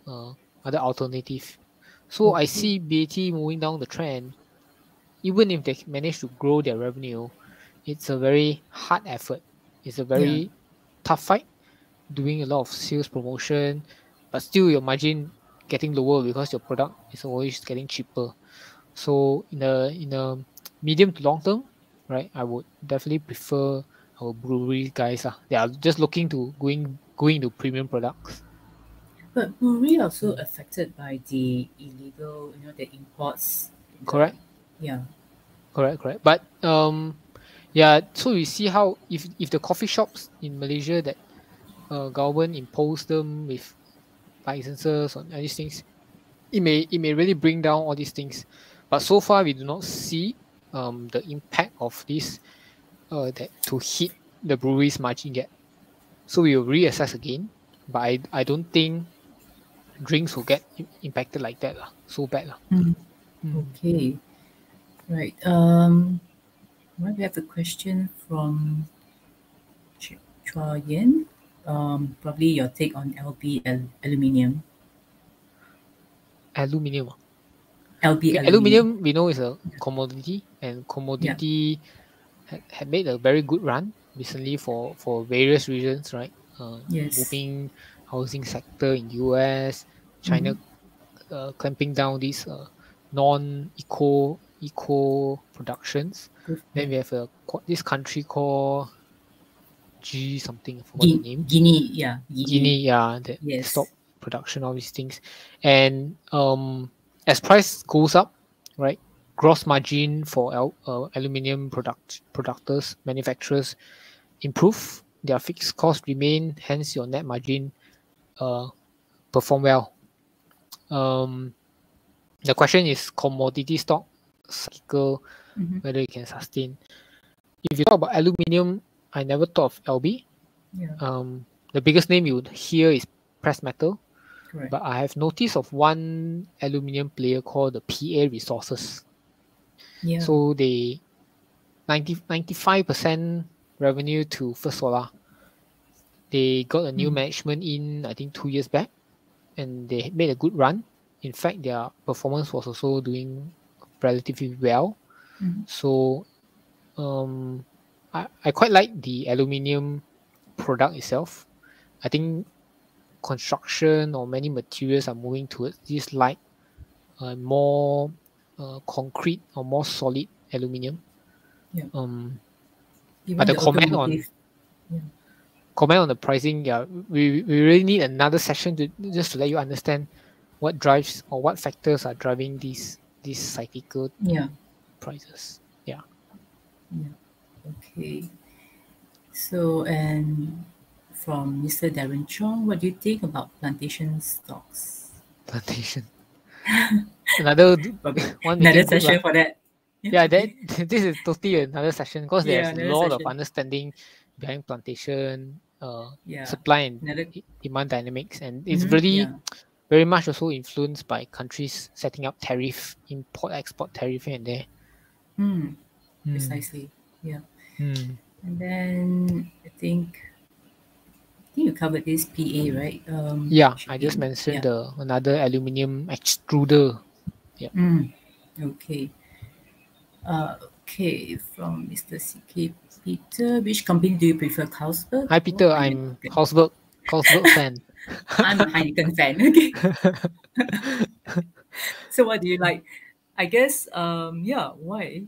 uh, other alternative. So I see BAT moving down the trend. Even if they manage to grow their revenue, it's a very hard effort. It's a very tough fight, doing a lot of sales promotion, but still your margin getting lower because your product is always getting cheaper. So in a in a medium to long term, right, I would definitely prefer our brewery guys. Uh, they are just looking to going going to premium products.
But brewery also affected by the illegal, you know, the imports. the-
Correct.
Yeah.
Correct, correct. But um, yeah. So we see how if if the coffee shops in Malaysia that uh, government impose them with licenses on all these things, it may it may really bring down all these things. But so far we do not see um the impact of this uh that to hit the brewery's margin yet. So we will reassess again. But I I don't think drinks will get impacted like that lah. So bad lah.
Mm.
Mm.
Okay. Right. Um, well, we have a question from Ch- Chua Yen. Um, probably your take on LB al- aluminium.
Aluminium.
LB
Okay, aluminium we know is a commodity and commodity had, had made a very good run recently for for various reasons right uh,
Yes.
booming housing sector in us china uh, clamping down these uh, non eco eco productions
Good.
then we have a this country called g something I forgot
Gui-
the name
Guinea, yeah.
Guinea, yeah, that
Yes.
stop production, all these things. And um, as price goes up, right, gross margin for al- uh, aluminium product producers, manufacturers improve. Their fixed costs remain, hence your net margin uh, perform well. Um, the question is commodity stock cycle
Mhm.
whether it can sustain. If you talk about aluminium, I never thought of LB
Yeah,
um, the biggest name you would hear is Press Metal,
correct.
but I have noticed of one aluminium player called the PA Resources.
Yeah.
So they 90, 95% revenue to First Solar. They got a new
Mm.
management in I think two years back, and they made a good run. In fact, their performance was also doing relatively well.
Mhm.
So, um, I, I quite like the aluminium product itself. I think construction or many materials are moving towards this light, uh, more uh, concrete or more solid aluminium.
Yeah.
Um,
Even
but the comment on-
automotive-
comment on the pricing, yeah, we, we really need another session to just to let you understand what drives or what factors are driving these these cyclical
Yeah.
prices. Yeah. Yeah.
Okay. So, and from Mr. Darren Chong, what do you think about plantation stocks?
Plantation. Another *laughs* one
Another session for that.
yeah that *laughs* this is totally another session because
Yeah,
there's a lot of understanding behind plantation uh
Yeah.
supply and
Another.
demand dynamics and it's
Mhm,
really
yeah.
very much also influenced by countries setting up tariff import export tariff here and there
Mm,
Mm,
precisely. Yeah.
mm.
And then I think I think you covered this PA, right? Um,
yeah i just mentioned
Yeah.
the another aluminium extruder Yeah.
Mm, okay. Uh, Okay, from Mr. CK Peter, which company do you prefer, Carlsberg?
Hi, Peter. I'm Carlsberg, Carlsberg fan. *laughs*
I'm a Heineken fan. Okay. *laughs* so, what do you like? I guess, um, yeah. Why?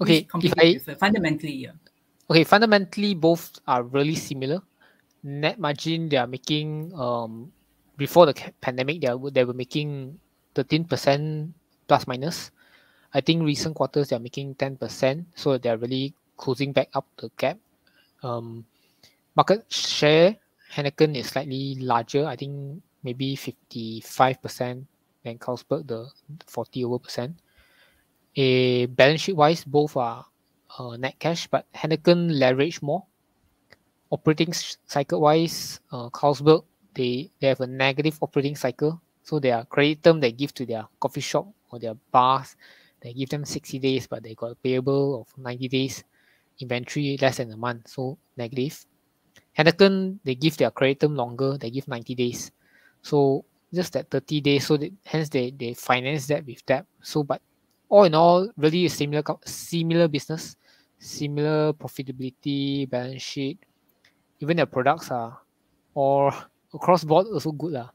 Okay, if I
fundamentally, yeah.
Okay, fundamentally, both are really similar. Net margin they are making um before the pandemic they, are, they were making 13% plus minus. I think recent quarters they're making 10%, so they're really closing back up the gap. Um, market share, Heineken is slightly larger. I think maybe 55% than Carlsberg, the 40 over percent. A balance sheet wise, both are uh, net cash, but Heineken leverage more. Operating cycle wise, uh, Carlsberg they, they have a negative operating cycle. So they are credit term they give to their coffee shop or their bars. They give them 60 days, but they got a payable of 90 days. Inventory less than a month, so negative. Heineken, they give their credit term longer, they give 90 days. So just that 30 days, so they, hence they, they finance that with that. So but all in all, really a similar similar business, similar profitability, balance sheet. Even their products are all across board also good lah.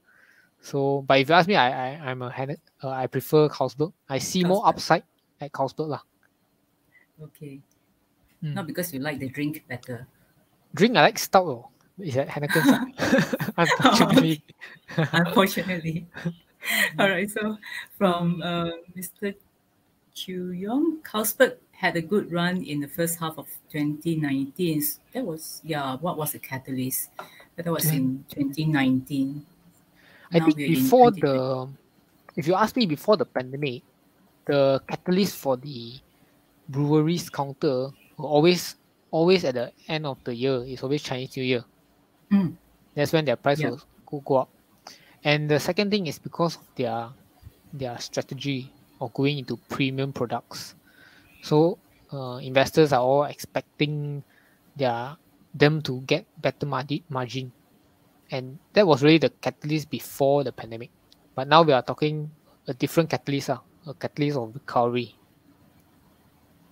So, but if you ask me, I I I'm a uh, I prefer Carlsberg. I see Carlsberg. more upside at Carlsberg lah.
Okay. Mm. Not because you like the drink better.
Drink I like stout though. Is that Heineken *laughs* Unfortunately. *laughs*
Unfortunately. All right. So from uh, Mr. Chu Yong, Carlsberg had a good run in the first half of 2019. That was yeah. What was the catalyst? That was in 2019.
I now think before the, if you ask me before the pandemic, the catalyst for the breweries counter always always at the end of the year. It's always Chinese New Year.
Mm.
That's when their price yeah. will go up. And the second thing is because of their their strategy of going into premium products. So uh, investors are all expecting their them to get better margin. And that was really the catalyst before the pandemic. But now we are talking a different catalyst, uh, a catalyst of recovery.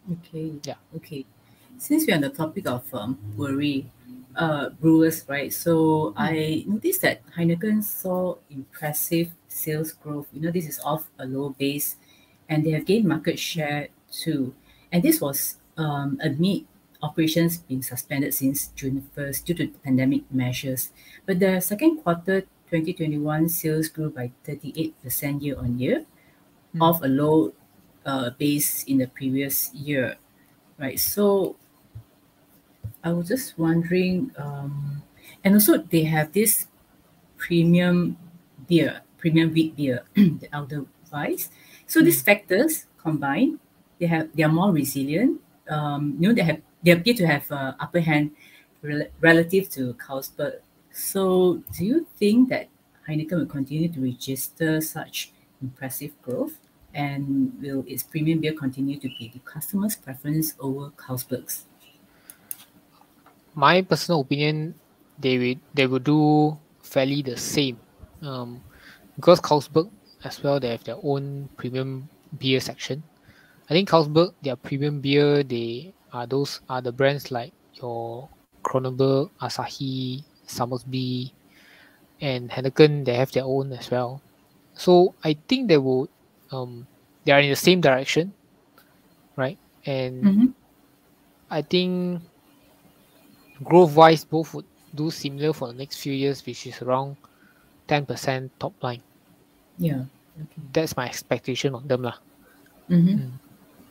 Okay.
Yeah.
Okay. Since we're on the topic of um, worry, uh, brewers, right? So mm. I noticed that Heineken saw impressive sales growth. You know, this is off a low base, and they have gained market share too. And this was um, amid operations being suspended since June 1st due to pandemic measures. But the second quarter 2021 sales grew by 38% year on year mm. off a low uh, base in the previous year. Right. So I was just wondering, um, and also they have this premium beer, premium wheat beer, *clears throat* the Elder Vice. So mm. these factors combined, they have they are more resilient. Um, you know, they have they appear to have uh, upper hand rel- relative to Carlsberg. So, do you think that Heineken will continue to register such impressive growth? And will its premium beer continue to be the customer's preference over Carlsberg's?
My personal opinion, they will they will do fairly the same, um, because Carlsberg as well they have their own premium beer section. I think Carlsberg their premium beer they are those are the brands like your Kronenbourg, Asahi, Somersby, and Heineken. They have their own as well. So I think they will, um, they are in the same direction, right? And
mm-hmm.
I think growth wise, both would do similar for the next few years, which is around ten percent top line.
Yeah. Okay.
That's my expectation on them, lah.
Mm-hmm. Mm.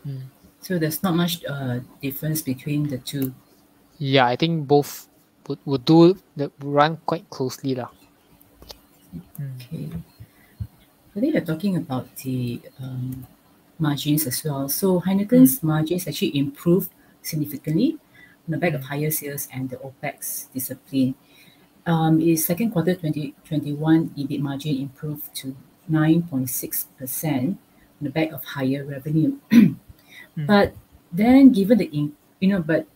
Mm. So there's not much uh, difference between the two.
Yeah, I think both would, would do the run quite closely lah.
Okay. I think we're talking about the um, margins as well. So Heineken's mm. margins actually improved significantly on the back of higher sales and the OPEX discipline. Um, in second quarter 2021, EBIT margin improved to 9.6% on the back of higher revenue. *clears throat* Mm. But then, given the in, you know, but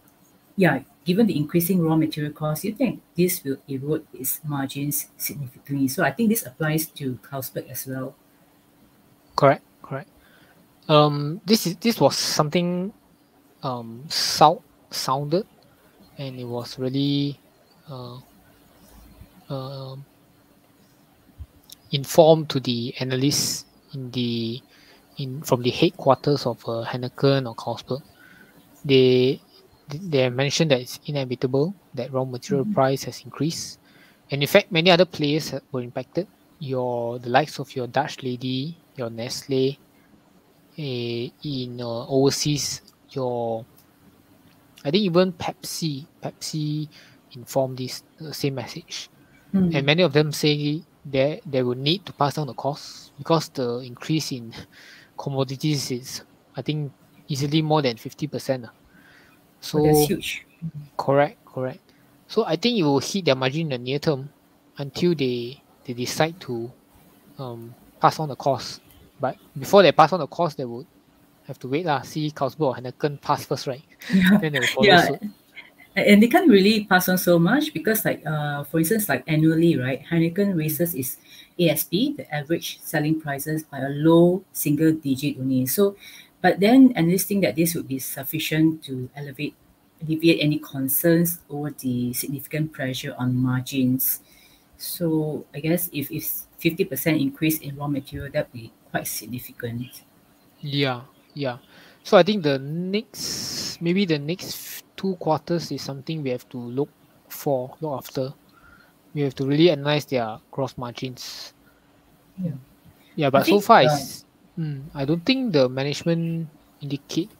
yeah, given the increasing raw material costs, you think this will erode its margins significantly. So I think this applies to Carlsberg as well.
Correct, correct. Um, this is this was something um sound sounded, and it was really uh, uh, informed to the analysts in the in from the headquarters of uh, Heineken or Carlsberg. They they mentioned that it's inevitable that raw material
Mhm.
price has increased, and in fact, many other players were impacted. Your the likes of your Dutch lady, your Nestle, eh, in uh, overseas, your I think even Pepsi, Pepsi informed this uh, same message,
Mm.
and many of them say they they will need to pass down the cost because the increase in commodities is I think easily more than fifty percent. So
Oh, that's huge.
correct, correct. So I think it will hit their margin in the near term until they they decide to um, pass on the cost. But before they pass on the cost, they would have to wait lah. See Carlsberg or Heineken pass first, right? *laughs*
Yeah.
Then they will follow
Yeah.
suit.
And they can't really pass on so much because, like, uh, for instance, like annually, right? Heineken raises its ASP, the average selling prices, by a low single digit only. So, but then analysts think that this would be sufficient to elevate, alleviate any concerns over the significant pressure on margins. So, I guess if it's fifty percent increase in raw material, that'd be quite significant.
Yeah, yeah. So I think the next maybe the next two quarters is something we have to look for, look after. We have to really analyze their gross margins.
Yeah.
Yeah, but so far,
uh,
mm, I don't think the management indicate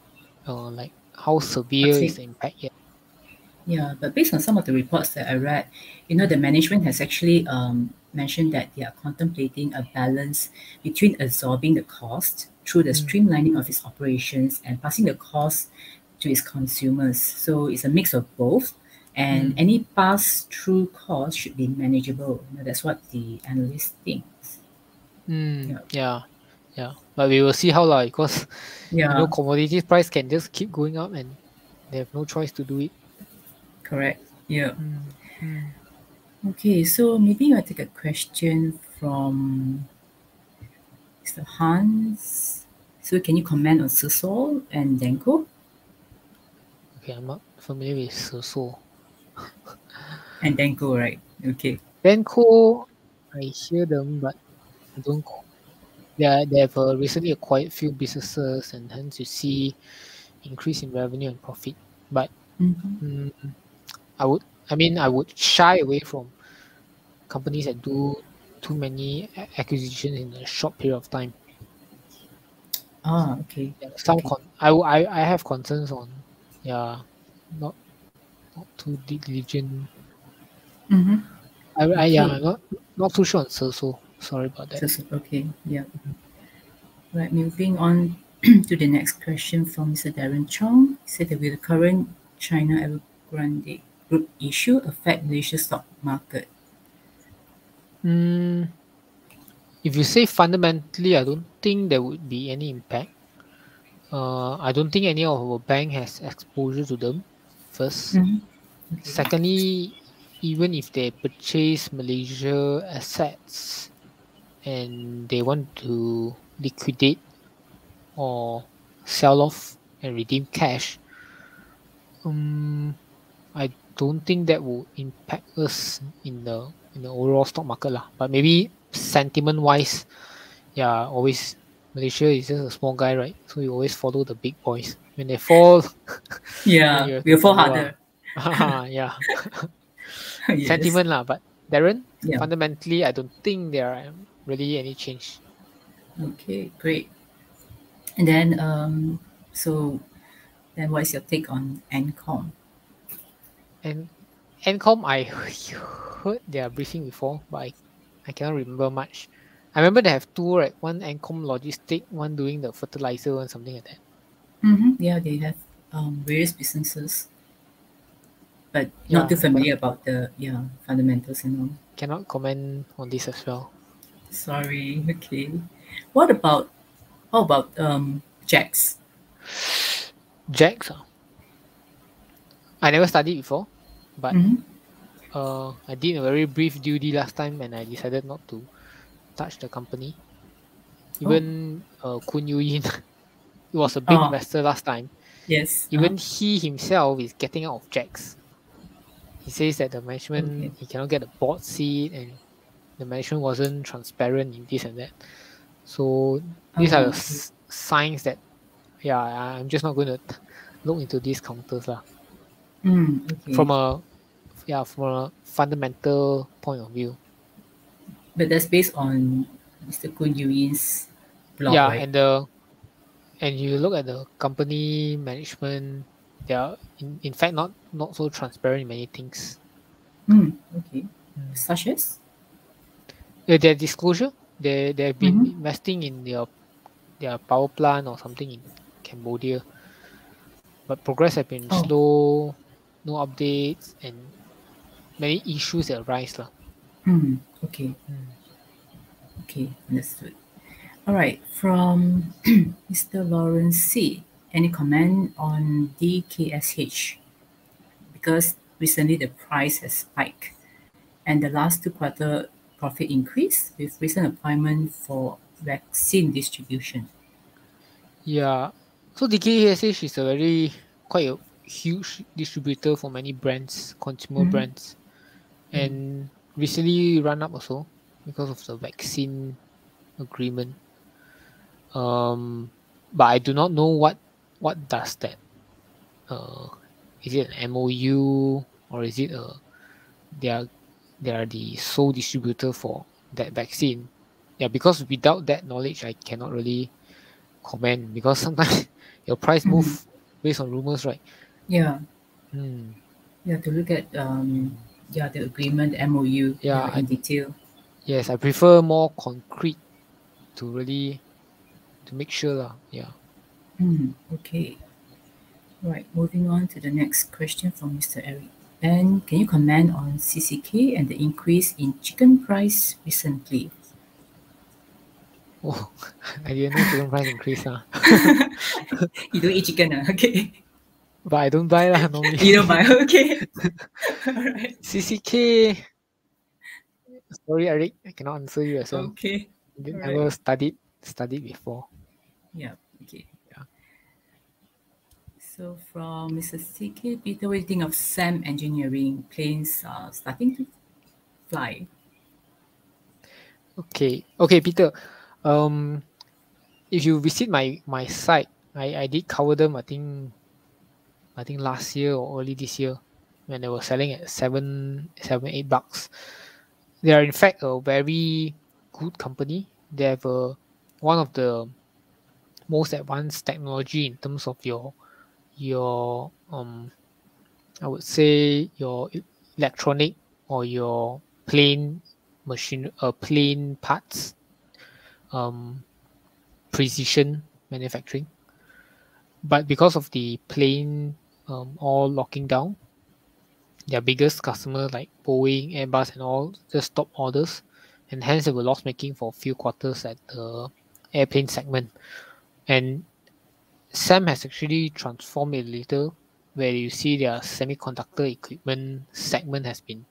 uh, like how severe
I'd
is the impact yet.
Yeah, but based on some of the reports that I read, you know, the management has actually um, mentioned that they are contemplating a balance between absorbing the cost through the
Mm.
streamlining of its operations and passing the cost to its consumers. So it's a mix of both, and
Mm.
any pass-through cost should be manageable. You know, that's what the analyst thinks.
Mm,
Yeah.
yeah, yeah. But we will see how lah, because
Yeah,
you know commodities price can just keep going up and they have no choice to do it.
correct. Yeah.
Mm, mm.
Okay, so maybe I'll take a question from Mr. Hans. So can you comment on Sisol and Denko?
Okay, I'm not familiar with Soso.
And Denko, right? Okay.
Benco, I hear them, but I don't. co- They are, they have uh, recently acquired few businesses, and hence you see increase in revenue and profit. But
Mhm.
mm, I would, I mean, I would shy away from companies that do too many acquisitions in a short period of time.
Ah, okay.
Yeah, some
Okay.
con- I have concerns on, yeah, not not too diligent.
Mm-hmm.
I, I yeah,
Okay.
I'm not not too sure on Soso. Sorry about that.
So, okay, yeah. Right, moving on *clears throat* to the next question from Mr. Darren Chong. He said that will the current China Evergrande Group issue affect Malaysia's stock market?
Mm, if you say fundamentally, I don't think there would be any impact. Uh, I don't think any of our bank has exposure to them. First,
Mhm.
Secondly, even if they purchase Malaysia assets and they want to liquidate or sell off and redeem cash, um, I don't think that will impact us in the in the overall stock market lah. But maybe sentiment wise, yeah, always Malaysia is just a small guy, right? So you always follow the big boys. When they fall, *laughs*
Yeah, we'll fall harder. *laughs*
yeah, *laughs*
Yes.
sentiment lah. But Darren,
Yeah.
fundamentally, I don't think there are really any change.
Okay, great. And then, um, so then what is your take on Ancom?
And Ancom, I heard their briefing before, but I, I cannot remember much. I remember they have two, right? One Ancom Logistic, one doing the fertilizer, and something like that.
Mm-hmm. Yeah, they have um, various businesses, but
Yeah,
not too familiar about the yeah fundamentals and all.
Cannot comment on this as well.
Sorry. Okay. What about how about um JAKS?
JAKS, ah. I never studied before, but
Mhm.
uh, I did a very brief duty last time, and I decided not to touch the company. Even uh, Koon Yew Yin, *laughs* was a big
Oh.
investor last time.
Yes.
Even
uh,
he himself is getting out of JAKS. He says that the management
Okay.
he cannot get a board seat and the management wasn't transparent in this and that. So these are
Oh,
the s- signs that yeah, I'm just not going to look into these counters lah.
mm, okay.
From a yeah, from a fundamental point of view.
But that's based on Mr. Koon Yew Yin's blog,
yeah,
right?
and the and you look at the company management, they are in, in fact not not so transparent in many things.
Mm, okay.
Mm.
Such as?
Uh, their disclosure, they they've been
Mhm.
investing in their their power plant or something in Cambodia, but progress has been
Oh.
slow, no updates, and many issues that arise lah.
Mm, okay. Okay, understood. All right, from *clears throat* Mr. Lawrence C. Any comment on DKSH? Because recently the price has spiked, and the last two quarter profit increase with recent appointment for vaccine distribution.
Yeah, so DKSH is a very quite a huge distributor for many brands, consumer
Mhm.
brands, and recently run up also because of the vaccine agreement. Um, but I do not know what what does that. Uh, is it an MOU or is it a they are they are the sole distributor for that vaccine? Yeah, because without that knowledge, I cannot really comment because sometimes *laughs* your price move based on rumors, right?
Yeah,
Hmm.
you have to look at um, yeah the agreement MOU
Yeah,
in
I-
detail.
Yes, I prefer more concrete to really to make sure lah. Yeah.
Hmm, okay. Right, moving on to the next question from Mr. Eric. And can you comment on CCK and the increase in chicken price recently?
Oh, *laughs* I didn't know chicken price increase lah. *laughs*
you don't eat chicken, ah? okay.
But I don't buy lah normally. *laughs*
You don't buy, okay. *laughs* *laughs* Alright,
CCK. Sorry, Eric, I cannot answer you as well.
okay. Alright.
Never studied studied before.
Yeah, okay.
Yeah.
So from Mr. CK, Peter, what do you think of SAM engineering planes are starting to fly?
Okay, okay, Peter. Um, if you visit my my site, I I did cover them. I think, I think last year or early this year, when they were selling at seven seven eight bucks. They are in fact a very good company. They have a one of the most advanced technology in terms of your your um I would say your electronic or your plane machine uh plane parts um precision manufacturing but because of the plane um, all locking down. Their biggest customer like boeing airbus and all just stop orders. And hence they were loss making for a few quarters at the airplane segment. And sam has actually transformed it a little where you see their semiconductor equipment segment has been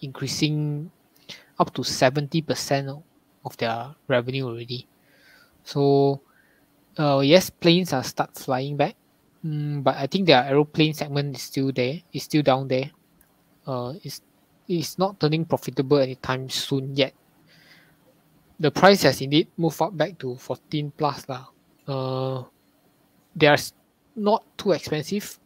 increasing up to 70% of their revenue already. So, uh, yes, planes are start flying back, mm, but I think their aeroplane segment is still there, is still down there. Uh, it's, it's not turning profitable anytime soon yet. The price has indeed moved up back to 14 plus lah. Uh, they are not too expensive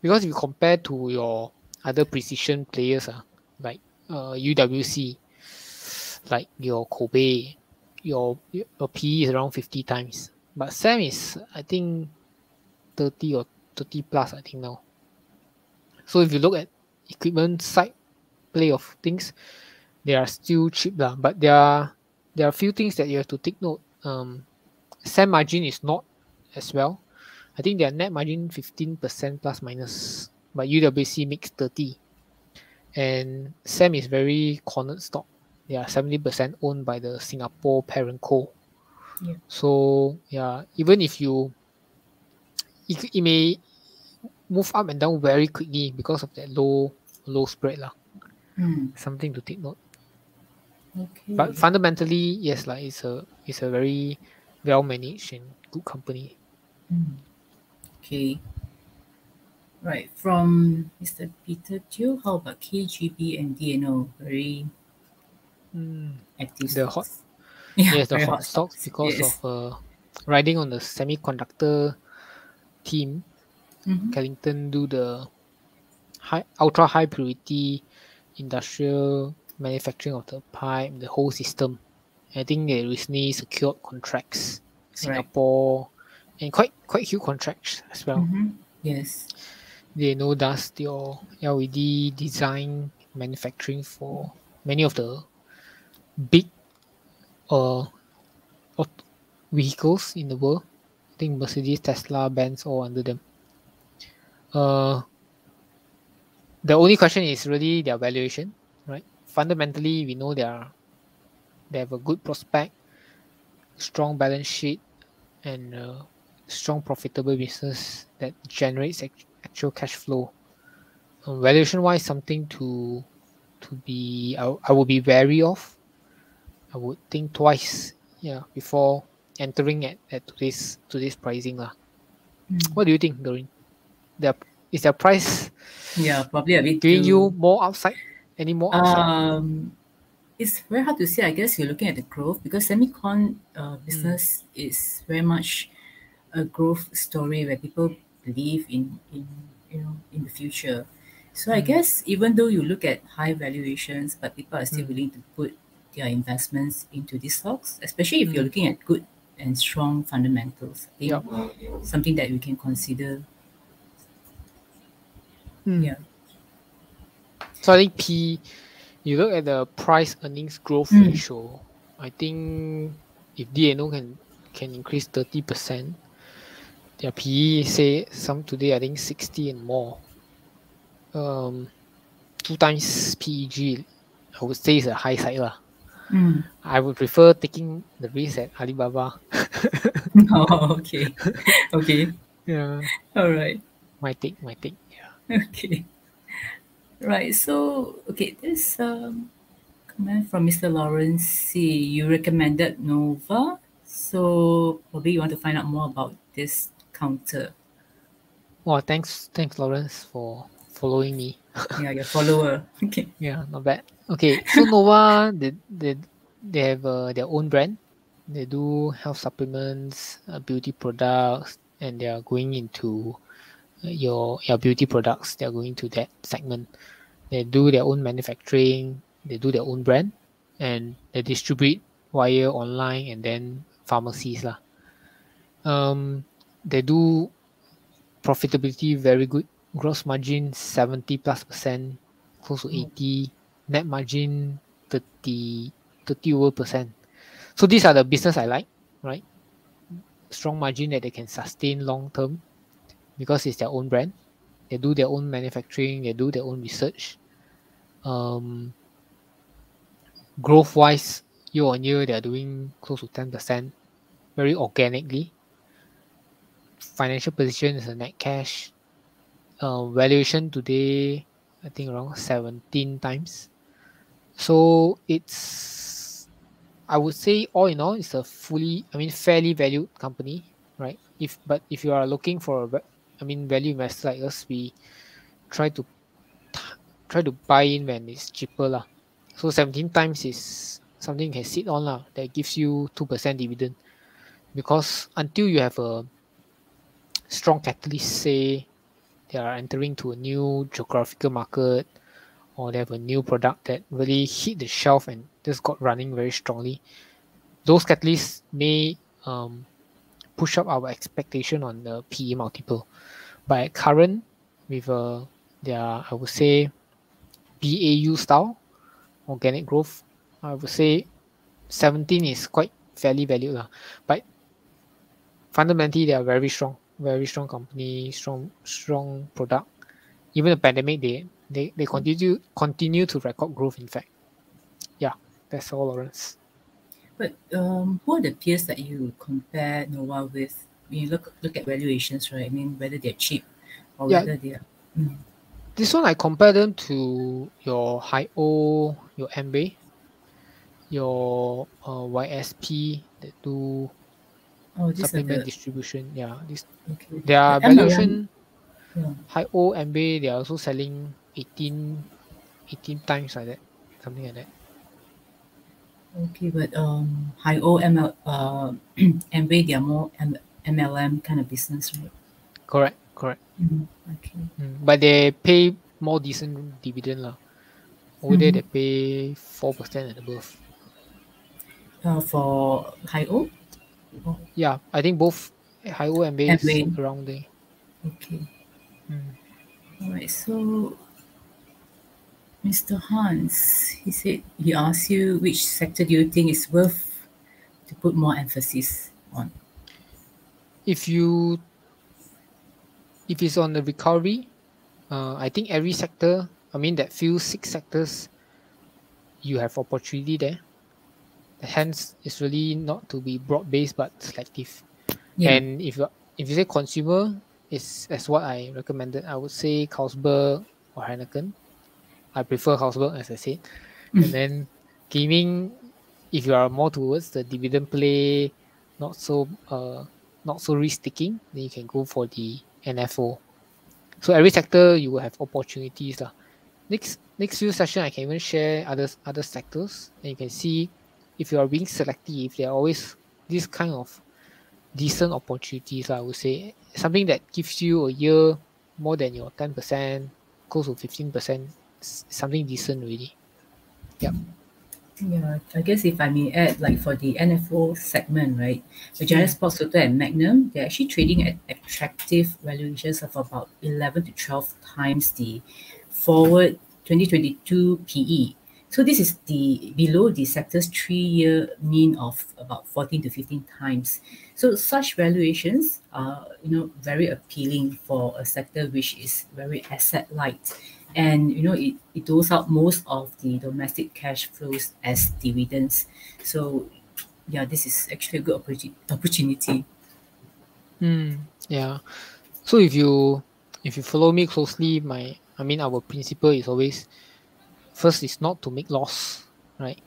because if you compare to your other precision players ah, like uh, UWC, like your Kobay, your your PE is around 50 times. But Sam is I think 30 or 30 plus I think now. So if you look at equipment side play of things, they are still cheap lah. But there are there are a few things that you have to take note. Um, Sam margin is not as well. I think their net margin 15% plus minus, but UWC makes 30. And Sam is very cornered stock. They are 70% owned by the Singapore parent co.
Yeah.
So yeah, even if you it, it may move up and down very quickly because of that low low spread lah.
Hmm,
Something to take note.
okay.
But fundamentally, yes, like it's a it's a very well managed and good company.
Mm. Okay. Right. From Mr. Peter Teo, how about KGB and D&O? Very
Mm.
active
The hot- *laughs*
Yeah,
yes, the
very
hot stocks because
Yes.
of uh, riding on the semiconductor team.
Mhm.
Kelington do the high ultra high purity industrial manufacturing of the pipe, the whole system. I think they recently secured contracts Singapore and quite quite huge contracts as well.
Mhm. Yes.
D&O does your LED design manufacturing for many of the big uh vehicles in the world. I think Mercedes, Tesla, Benz all under them. Uh the only question is really their valuation, right? Fundamentally we know they are they have a good prospect, strong balance sheet and strong profitable business that generates act- actual cash flow. Um, valuation wise, something to to be I, I would be wary of. I would think twice, yeah, before entering at, at today's today's pricing lah.
Mm.
What do you think, Doreen? Their is their price
Yeah, probably a bit
giving
too-
you more upside? Any more upside?
Um, it's very hard to say. I guess you're looking at the growth because semicon uh, business is very much a growth story where people believe in in you know in the future. So I
Mm.
guess even though you look at high valuations, but people are still
Mm.
willing to put their investments into these stocks, especially if you're
Mm.
looking at good and strong fundamentals. I think
Yup.
something that we can consider.
Mm.
Yeah.
So I think P, you look at the price earnings growth
Mm.
ratio. I think if D&O can can increase thirty percent, their PE say some today I think sixty and more. Um, two times PEG, I would say is a high side lah.
Mm.
I would prefer taking the risk at Alibaba. *laughs*
oh, okay. okay. *laughs*
yeah,
All right.
my take, my take. Yeah.
Okay. Right. So, okay, this um, comment from Mr. Lawrence C. You recommended Nova. So, probably you want to find out more about this counter.
Well, thanks, thanks Lawrence for following me.
Yeah, your follower. *laughs* Okay.
Yeah, not bad. Okay, so Nova, they, they, they have uh, their own brand. They do health supplements, uh, beauty products, and they are going into uh, your your beauty products. They are going to that segment. They do their own manufacturing. They do their own brand, and they distribute via online and then pharmacies lah. Um, they do profitability very good. Gross margin seventy plus percent, close to
Mm.
80 net margin 30 30 over percent. So these are the business i like right? Strong margin that they can sustain long term because it's their own brand. They do their own manufacturing they do their own research. Um growth wise year on year they are doing close to 10 percent very organically. Financial position is a net cash. Uh, valuation today I think around 17 times. So it's I would say all in all it's a fully I mean fairly valued company, right? If but if you are looking for a I mean value investor like us, we try to try to buy in when it's cheaper lah. So 17 times is something you can sit on lah that gives you 2% dividend. Because until you have a strong catalyst say they are entering to a new geographical market or they have a new product that really hit the shelf and just got running very strongly those catalysts may um, push up our expectation on the PE multiple but at current with uh, their I would say BAU style organic growth I would say 17 is quite fairly valued lah. but fundamentally they are very strong very strong company, strong strong product. Even the pandemic, they they, they continue continue to record growth. In fact, yeah, that's all, Lawrence.
But um, who are the peers that you compare Nova with? When you look look at valuations, right? I mean, whether they're cheap or
Yeah.
whether they are. Mm.
This one I compare them to your Hai-O, your MBA, your uh, YSP that do
Oh,
supplement
the
distribution. Yeah, this
okay.
their valuation
Yeah.
Hai-O MBA they are also selling 18, 18 times like that, something like that.
Okay, but um, Hai-O ML uh, *clears throat* Amway they are more M- MLM kind of business, right?
Correct, correct.
Mhm. Okay.
Mm, But they pay more decent dividend lah. Over there they pay four percent and above.
Uh, for Hai-O. Oh,
Yeah, I think both Hai-O and base around there.
okay.
Mm.
All right. So, Mr. Hans, he said he asked you which sector do you think is worth to put more emphasis on?
If you if it's on the recovery, uh, I think every sector, I mean that few six sectors, you have opportunity there. Hence, it's really not to be broad based but selective.
Yeah.
And if you if you say consumer, is as what I recommended. I would say Carlsberg or Heineken. I prefer Carlsberg as I said. And then gaming, if you are more towards the dividend play, not so uh not so risk taking, then you can go for the NFO. So every sector you will have opportunities lah. Next next few session I can even share other other sectors and you can see if you are being selective, if there are always this kind of decent opportunities, I would say. Something that gives you a year more than your 10%, close to 15%, s- something decent really.
Yeah, I guess if I may add, like for the NFO segment, right, Berjaya Sports Toto and Magnum, they're actually trading at attractive valuations of about 11 to 12 times the forward 2022 PE. So this is the below the sector's three-year mean of about 14 to 15 times. So such valuations are, you know, very appealing for a sector which is very asset light and you know it, it doles out most of the domestic cash flows as dividends so yeah this is actually a good opportu- opportunity
Mm, yeah. So if you if you follow me closely, my I mean our principle is always first is not to make loss, right?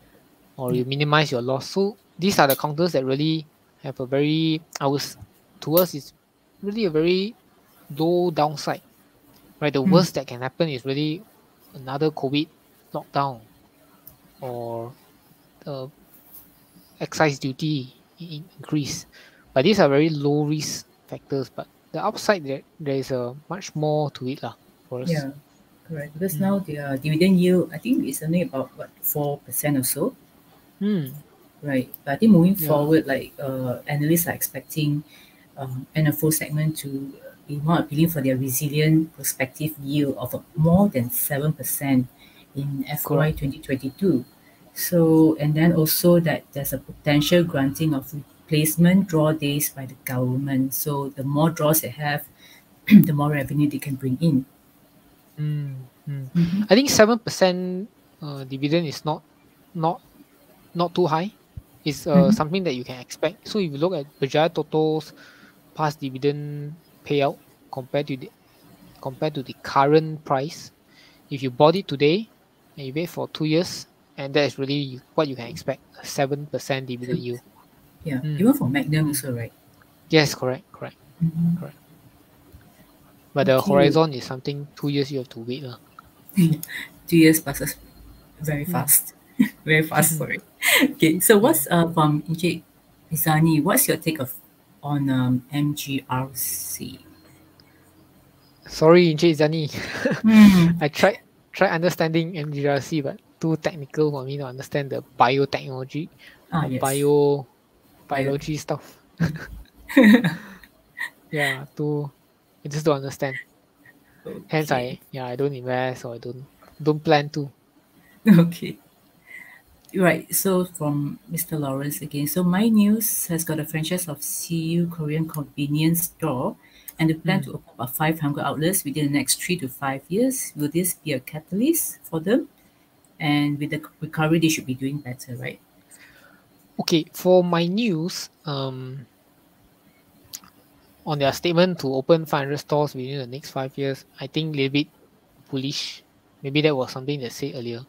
Or you minimize your loss. So these are the counters that really have a very I was to us it's really a very low downside. Right? The
Mm.
worst that can happen is really another COVID lockdown or the excise duty increase. But these are very low risk factors. But the upside there there is a much more to it lah for us.
yeah correct because
Mm.
now their dividend yield i think it's only about what 4% or so
Hmm.
right but i think moving
Yeah.
forward like uh, analysts are expecting um, nfo segment to more appealing for their resilient prospective yield of more than 7% in FY 2022. So, and then also that there's a potential granting of replacement draw days by the government. So, the more draws they have, *clears throat* the more revenue they can bring in.
Hmm. Hmm.
Mhm.
I think seven percent uh, dividend is not not not too high. It's uh,
Mhm.
something that you can expect. So if you look at Berjaya Toto's past dividend payout compared to the compared to the current price, if you bought it today and you wait for two years, and that is really what you can expect a seven percent dividend yield.
Yeah,
Mm.
even for Magnum also, right?
Yes, correct, correct.
Mhm.
But the
Okay.
horizon is something two years you have to wait. lah. *laughs*
Two years passes very
Mm.
fast. *laughs* very fast, sorry. Okay, so what's uh, from Encik Izani, what's your take of on um, MGRC?
Sorry, Encik Zani.
Hmm. *laughs*
I tried tried understanding MGRC, but too technical for me to understand the biotechnology,
Ah, yes.
bio biology stuff. *laughs* yeah, too I just don't understand. Hence, I yeah I don't invest or I don't don't plan to. *laughs*
Okay. Right. So from Mr. Lawrence again. So MyNews has got a franchise of CU Korean convenience store and they plan
Mm.
to open about 500 outlets within the next three to five years. Will this be a catalyst for them? And with the recovery, they should be doing better, right?
Okay, for MyNews, um, on their statement to open 500 stores within the next five years, I think a little bit bullish. Maybe that was something they said earlier.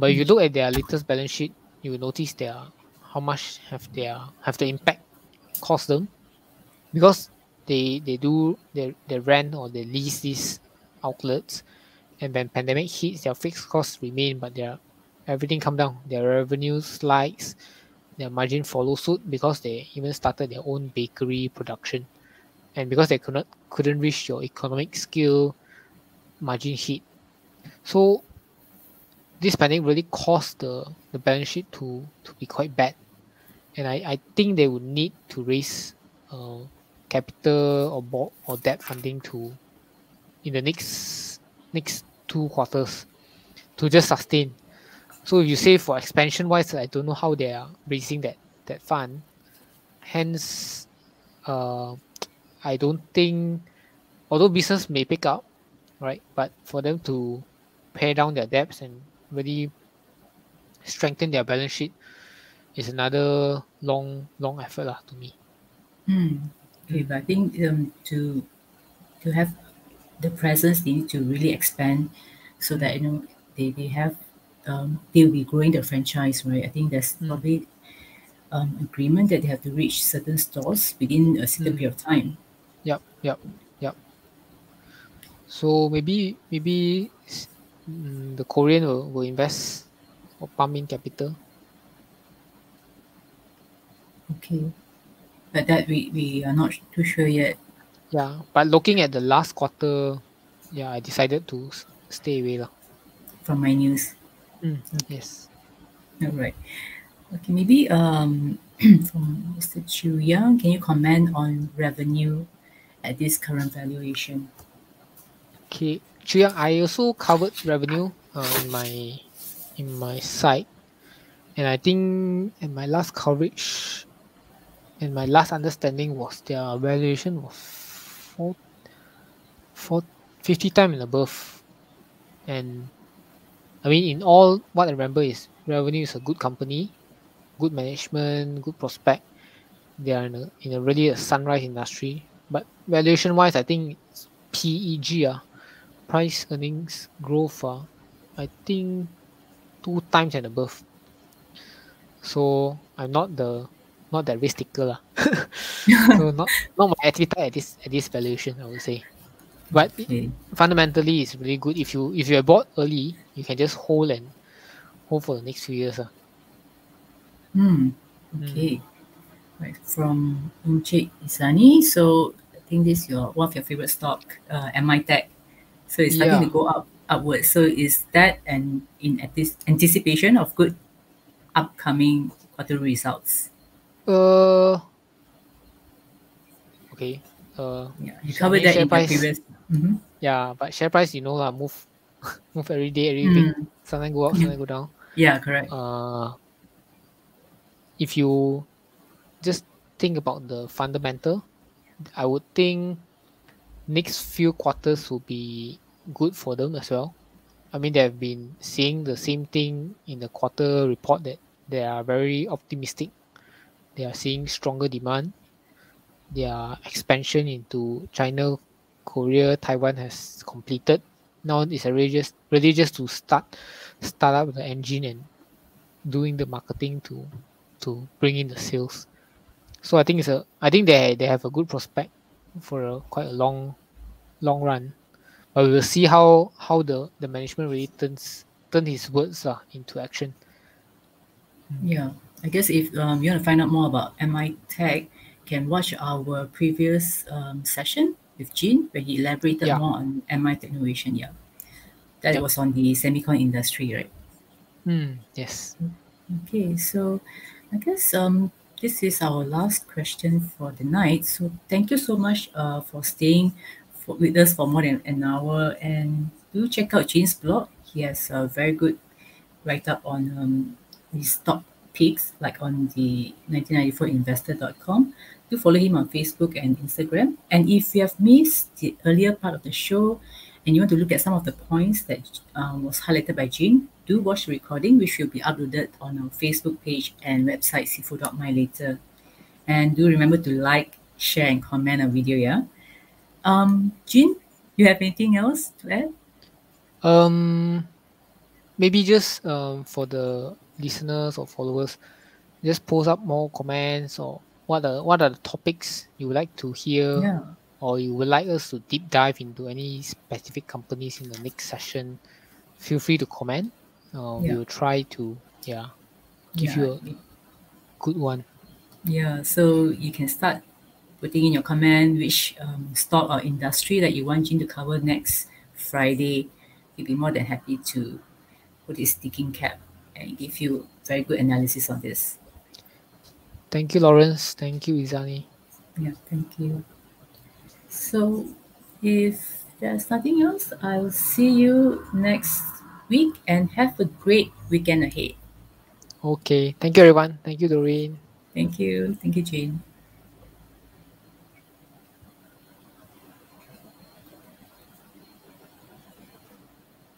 But if you look at their latest balance sheet, you will notice their how much have their have the impact cost them. Because they they do they, they rent or they lease these outlets. And when pandemic hits their fixed costs remain but their everything come down. Their revenue slides their margin follow suit because they even started their own bakery production. And because they could not couldn't reach your economic scale margin hit. So this pandemic really caused the, the balance sheet to, to be quite bad and I, I think they would need to raise uh, capital or bond or debt funding to in the next next two quarters to just sustain. So if you say for expansion wise, I don't know how they are raising that that fund. Hence, uh, I don't think although business may pick up, right? But for them to pay down their debts and really strengthen their balance sheet is another long long effort lah, to me.
Mm. Okay, but I think um, to to have the presence, they need to really expand so that you know they, they have um, they'll be growing the franchise, right? I think there's
Mm.
probably um, agreement that they have to reach certain stores within a certain
Mm.
period of time.
Yep, yep, yep. So maybe maybe mm, the Korean will, will invest or pump in capital.
Okay, but that we, we are not too sure yet.
Yeah, but looking at the last quarter, yeah, I decided to stay away lah.
from MyNews.
Mm, yes.
All right. Okay, maybe um, *clears throat* from Mr. Chu Yang, can you comment on revenue at this current valuation?
Okay, Chuyang, I also covered revenue uh, in my in my site, and I think in my last coverage, and my last understanding was their valuation was four, four, 50 times and above, and I mean in all what I remember is revenue is a good company, good management, good prospect. They are in a, in a really a sunrise industry, but valuation wise, I think PEG ah price earnings growth uh, I think two times and above. So I'm not the not that risk taker *laughs* so not not my appetite at this at this valuation I would say. But
Okay.
fundamentally it's really good if you if you are bought early you can just hold and hold for the next few years. Uh.
Hmm. Okay. Right. From Encik Izani. So I think this is your one of your favorite stock, uh, MI Tech. So it's starting
Yeah.
to go up upwards. So is that an in at this anticipation of good upcoming quarter results?
Uh okay. Uh
Yeah, you covered that in
price-
previous. Mhm.
yeah, but share price you know lah move *laughs* move every day, every week.
Mm.
Sometimes go up, sometimes go down. *laughs*
Yeah, correct.
uh, if you just think about the fundamental, I would think next few quarters will be good for them as well. I mean, they have been seeing the same thing in the quarter report that they are very optimistic. They are seeing stronger demand. Their expansion into China, Korea, Taiwan has completed. Now it's really just really just to start start up the engine and doing the marketing to to bring in the sales. So I think it's a I think they they have a good prospect for a quite a long long run. But we will see how how the, the management really turns turn his words uh, into action.
Yeah, I guess if um, you want to find out more about MI Tech, can watch our previous um, session with Jean where he elaborated
Yeah.
more on MI Technovation. Yeah, that
Yep.
was on the semicon industry, right?
Hmm. yes.
Okay, so I guess um, this is our last question for the night. So thank you so much uh, for staying for, with us for more than an hour. And do check out Jean's blog. He has a very good write up on um, his top picks, like on the 1994investor.com. Do follow him on Facebook and Instagram. And if you have missed the earlier part of the show and you want to look at some of the points that um, was highlighted by Jean, do watch the recording, which will be uploaded on our Facebook page and website xifu.my later. And do remember to like, share, and comment our video. Yeah. Um, Jean, you have anything else to add?
Um, maybe just um for the listeners or followers, just post up more comments or what are what are the topics you would like to hear
Yeah.
or you would like us to deep dive into any specific companies in the next session, feel free to comment. Uh, we'll try to yeah give
yeah.
you a good one.
Yeah, so you can start putting in your comment which um, stock or industry that you want Jin to cover next Friday. He'll be more than happy to put his thinking cap and give you very good analysis on this.
Thank you, Lawrence. Thank you, Izani.
Yeah, thank you. So, if there's nothing else, I'll see you next week and have a great weekend ahead.
Okay. Thank you, everyone. Thank you, Doreen.
Thank you. Thank you, Jane.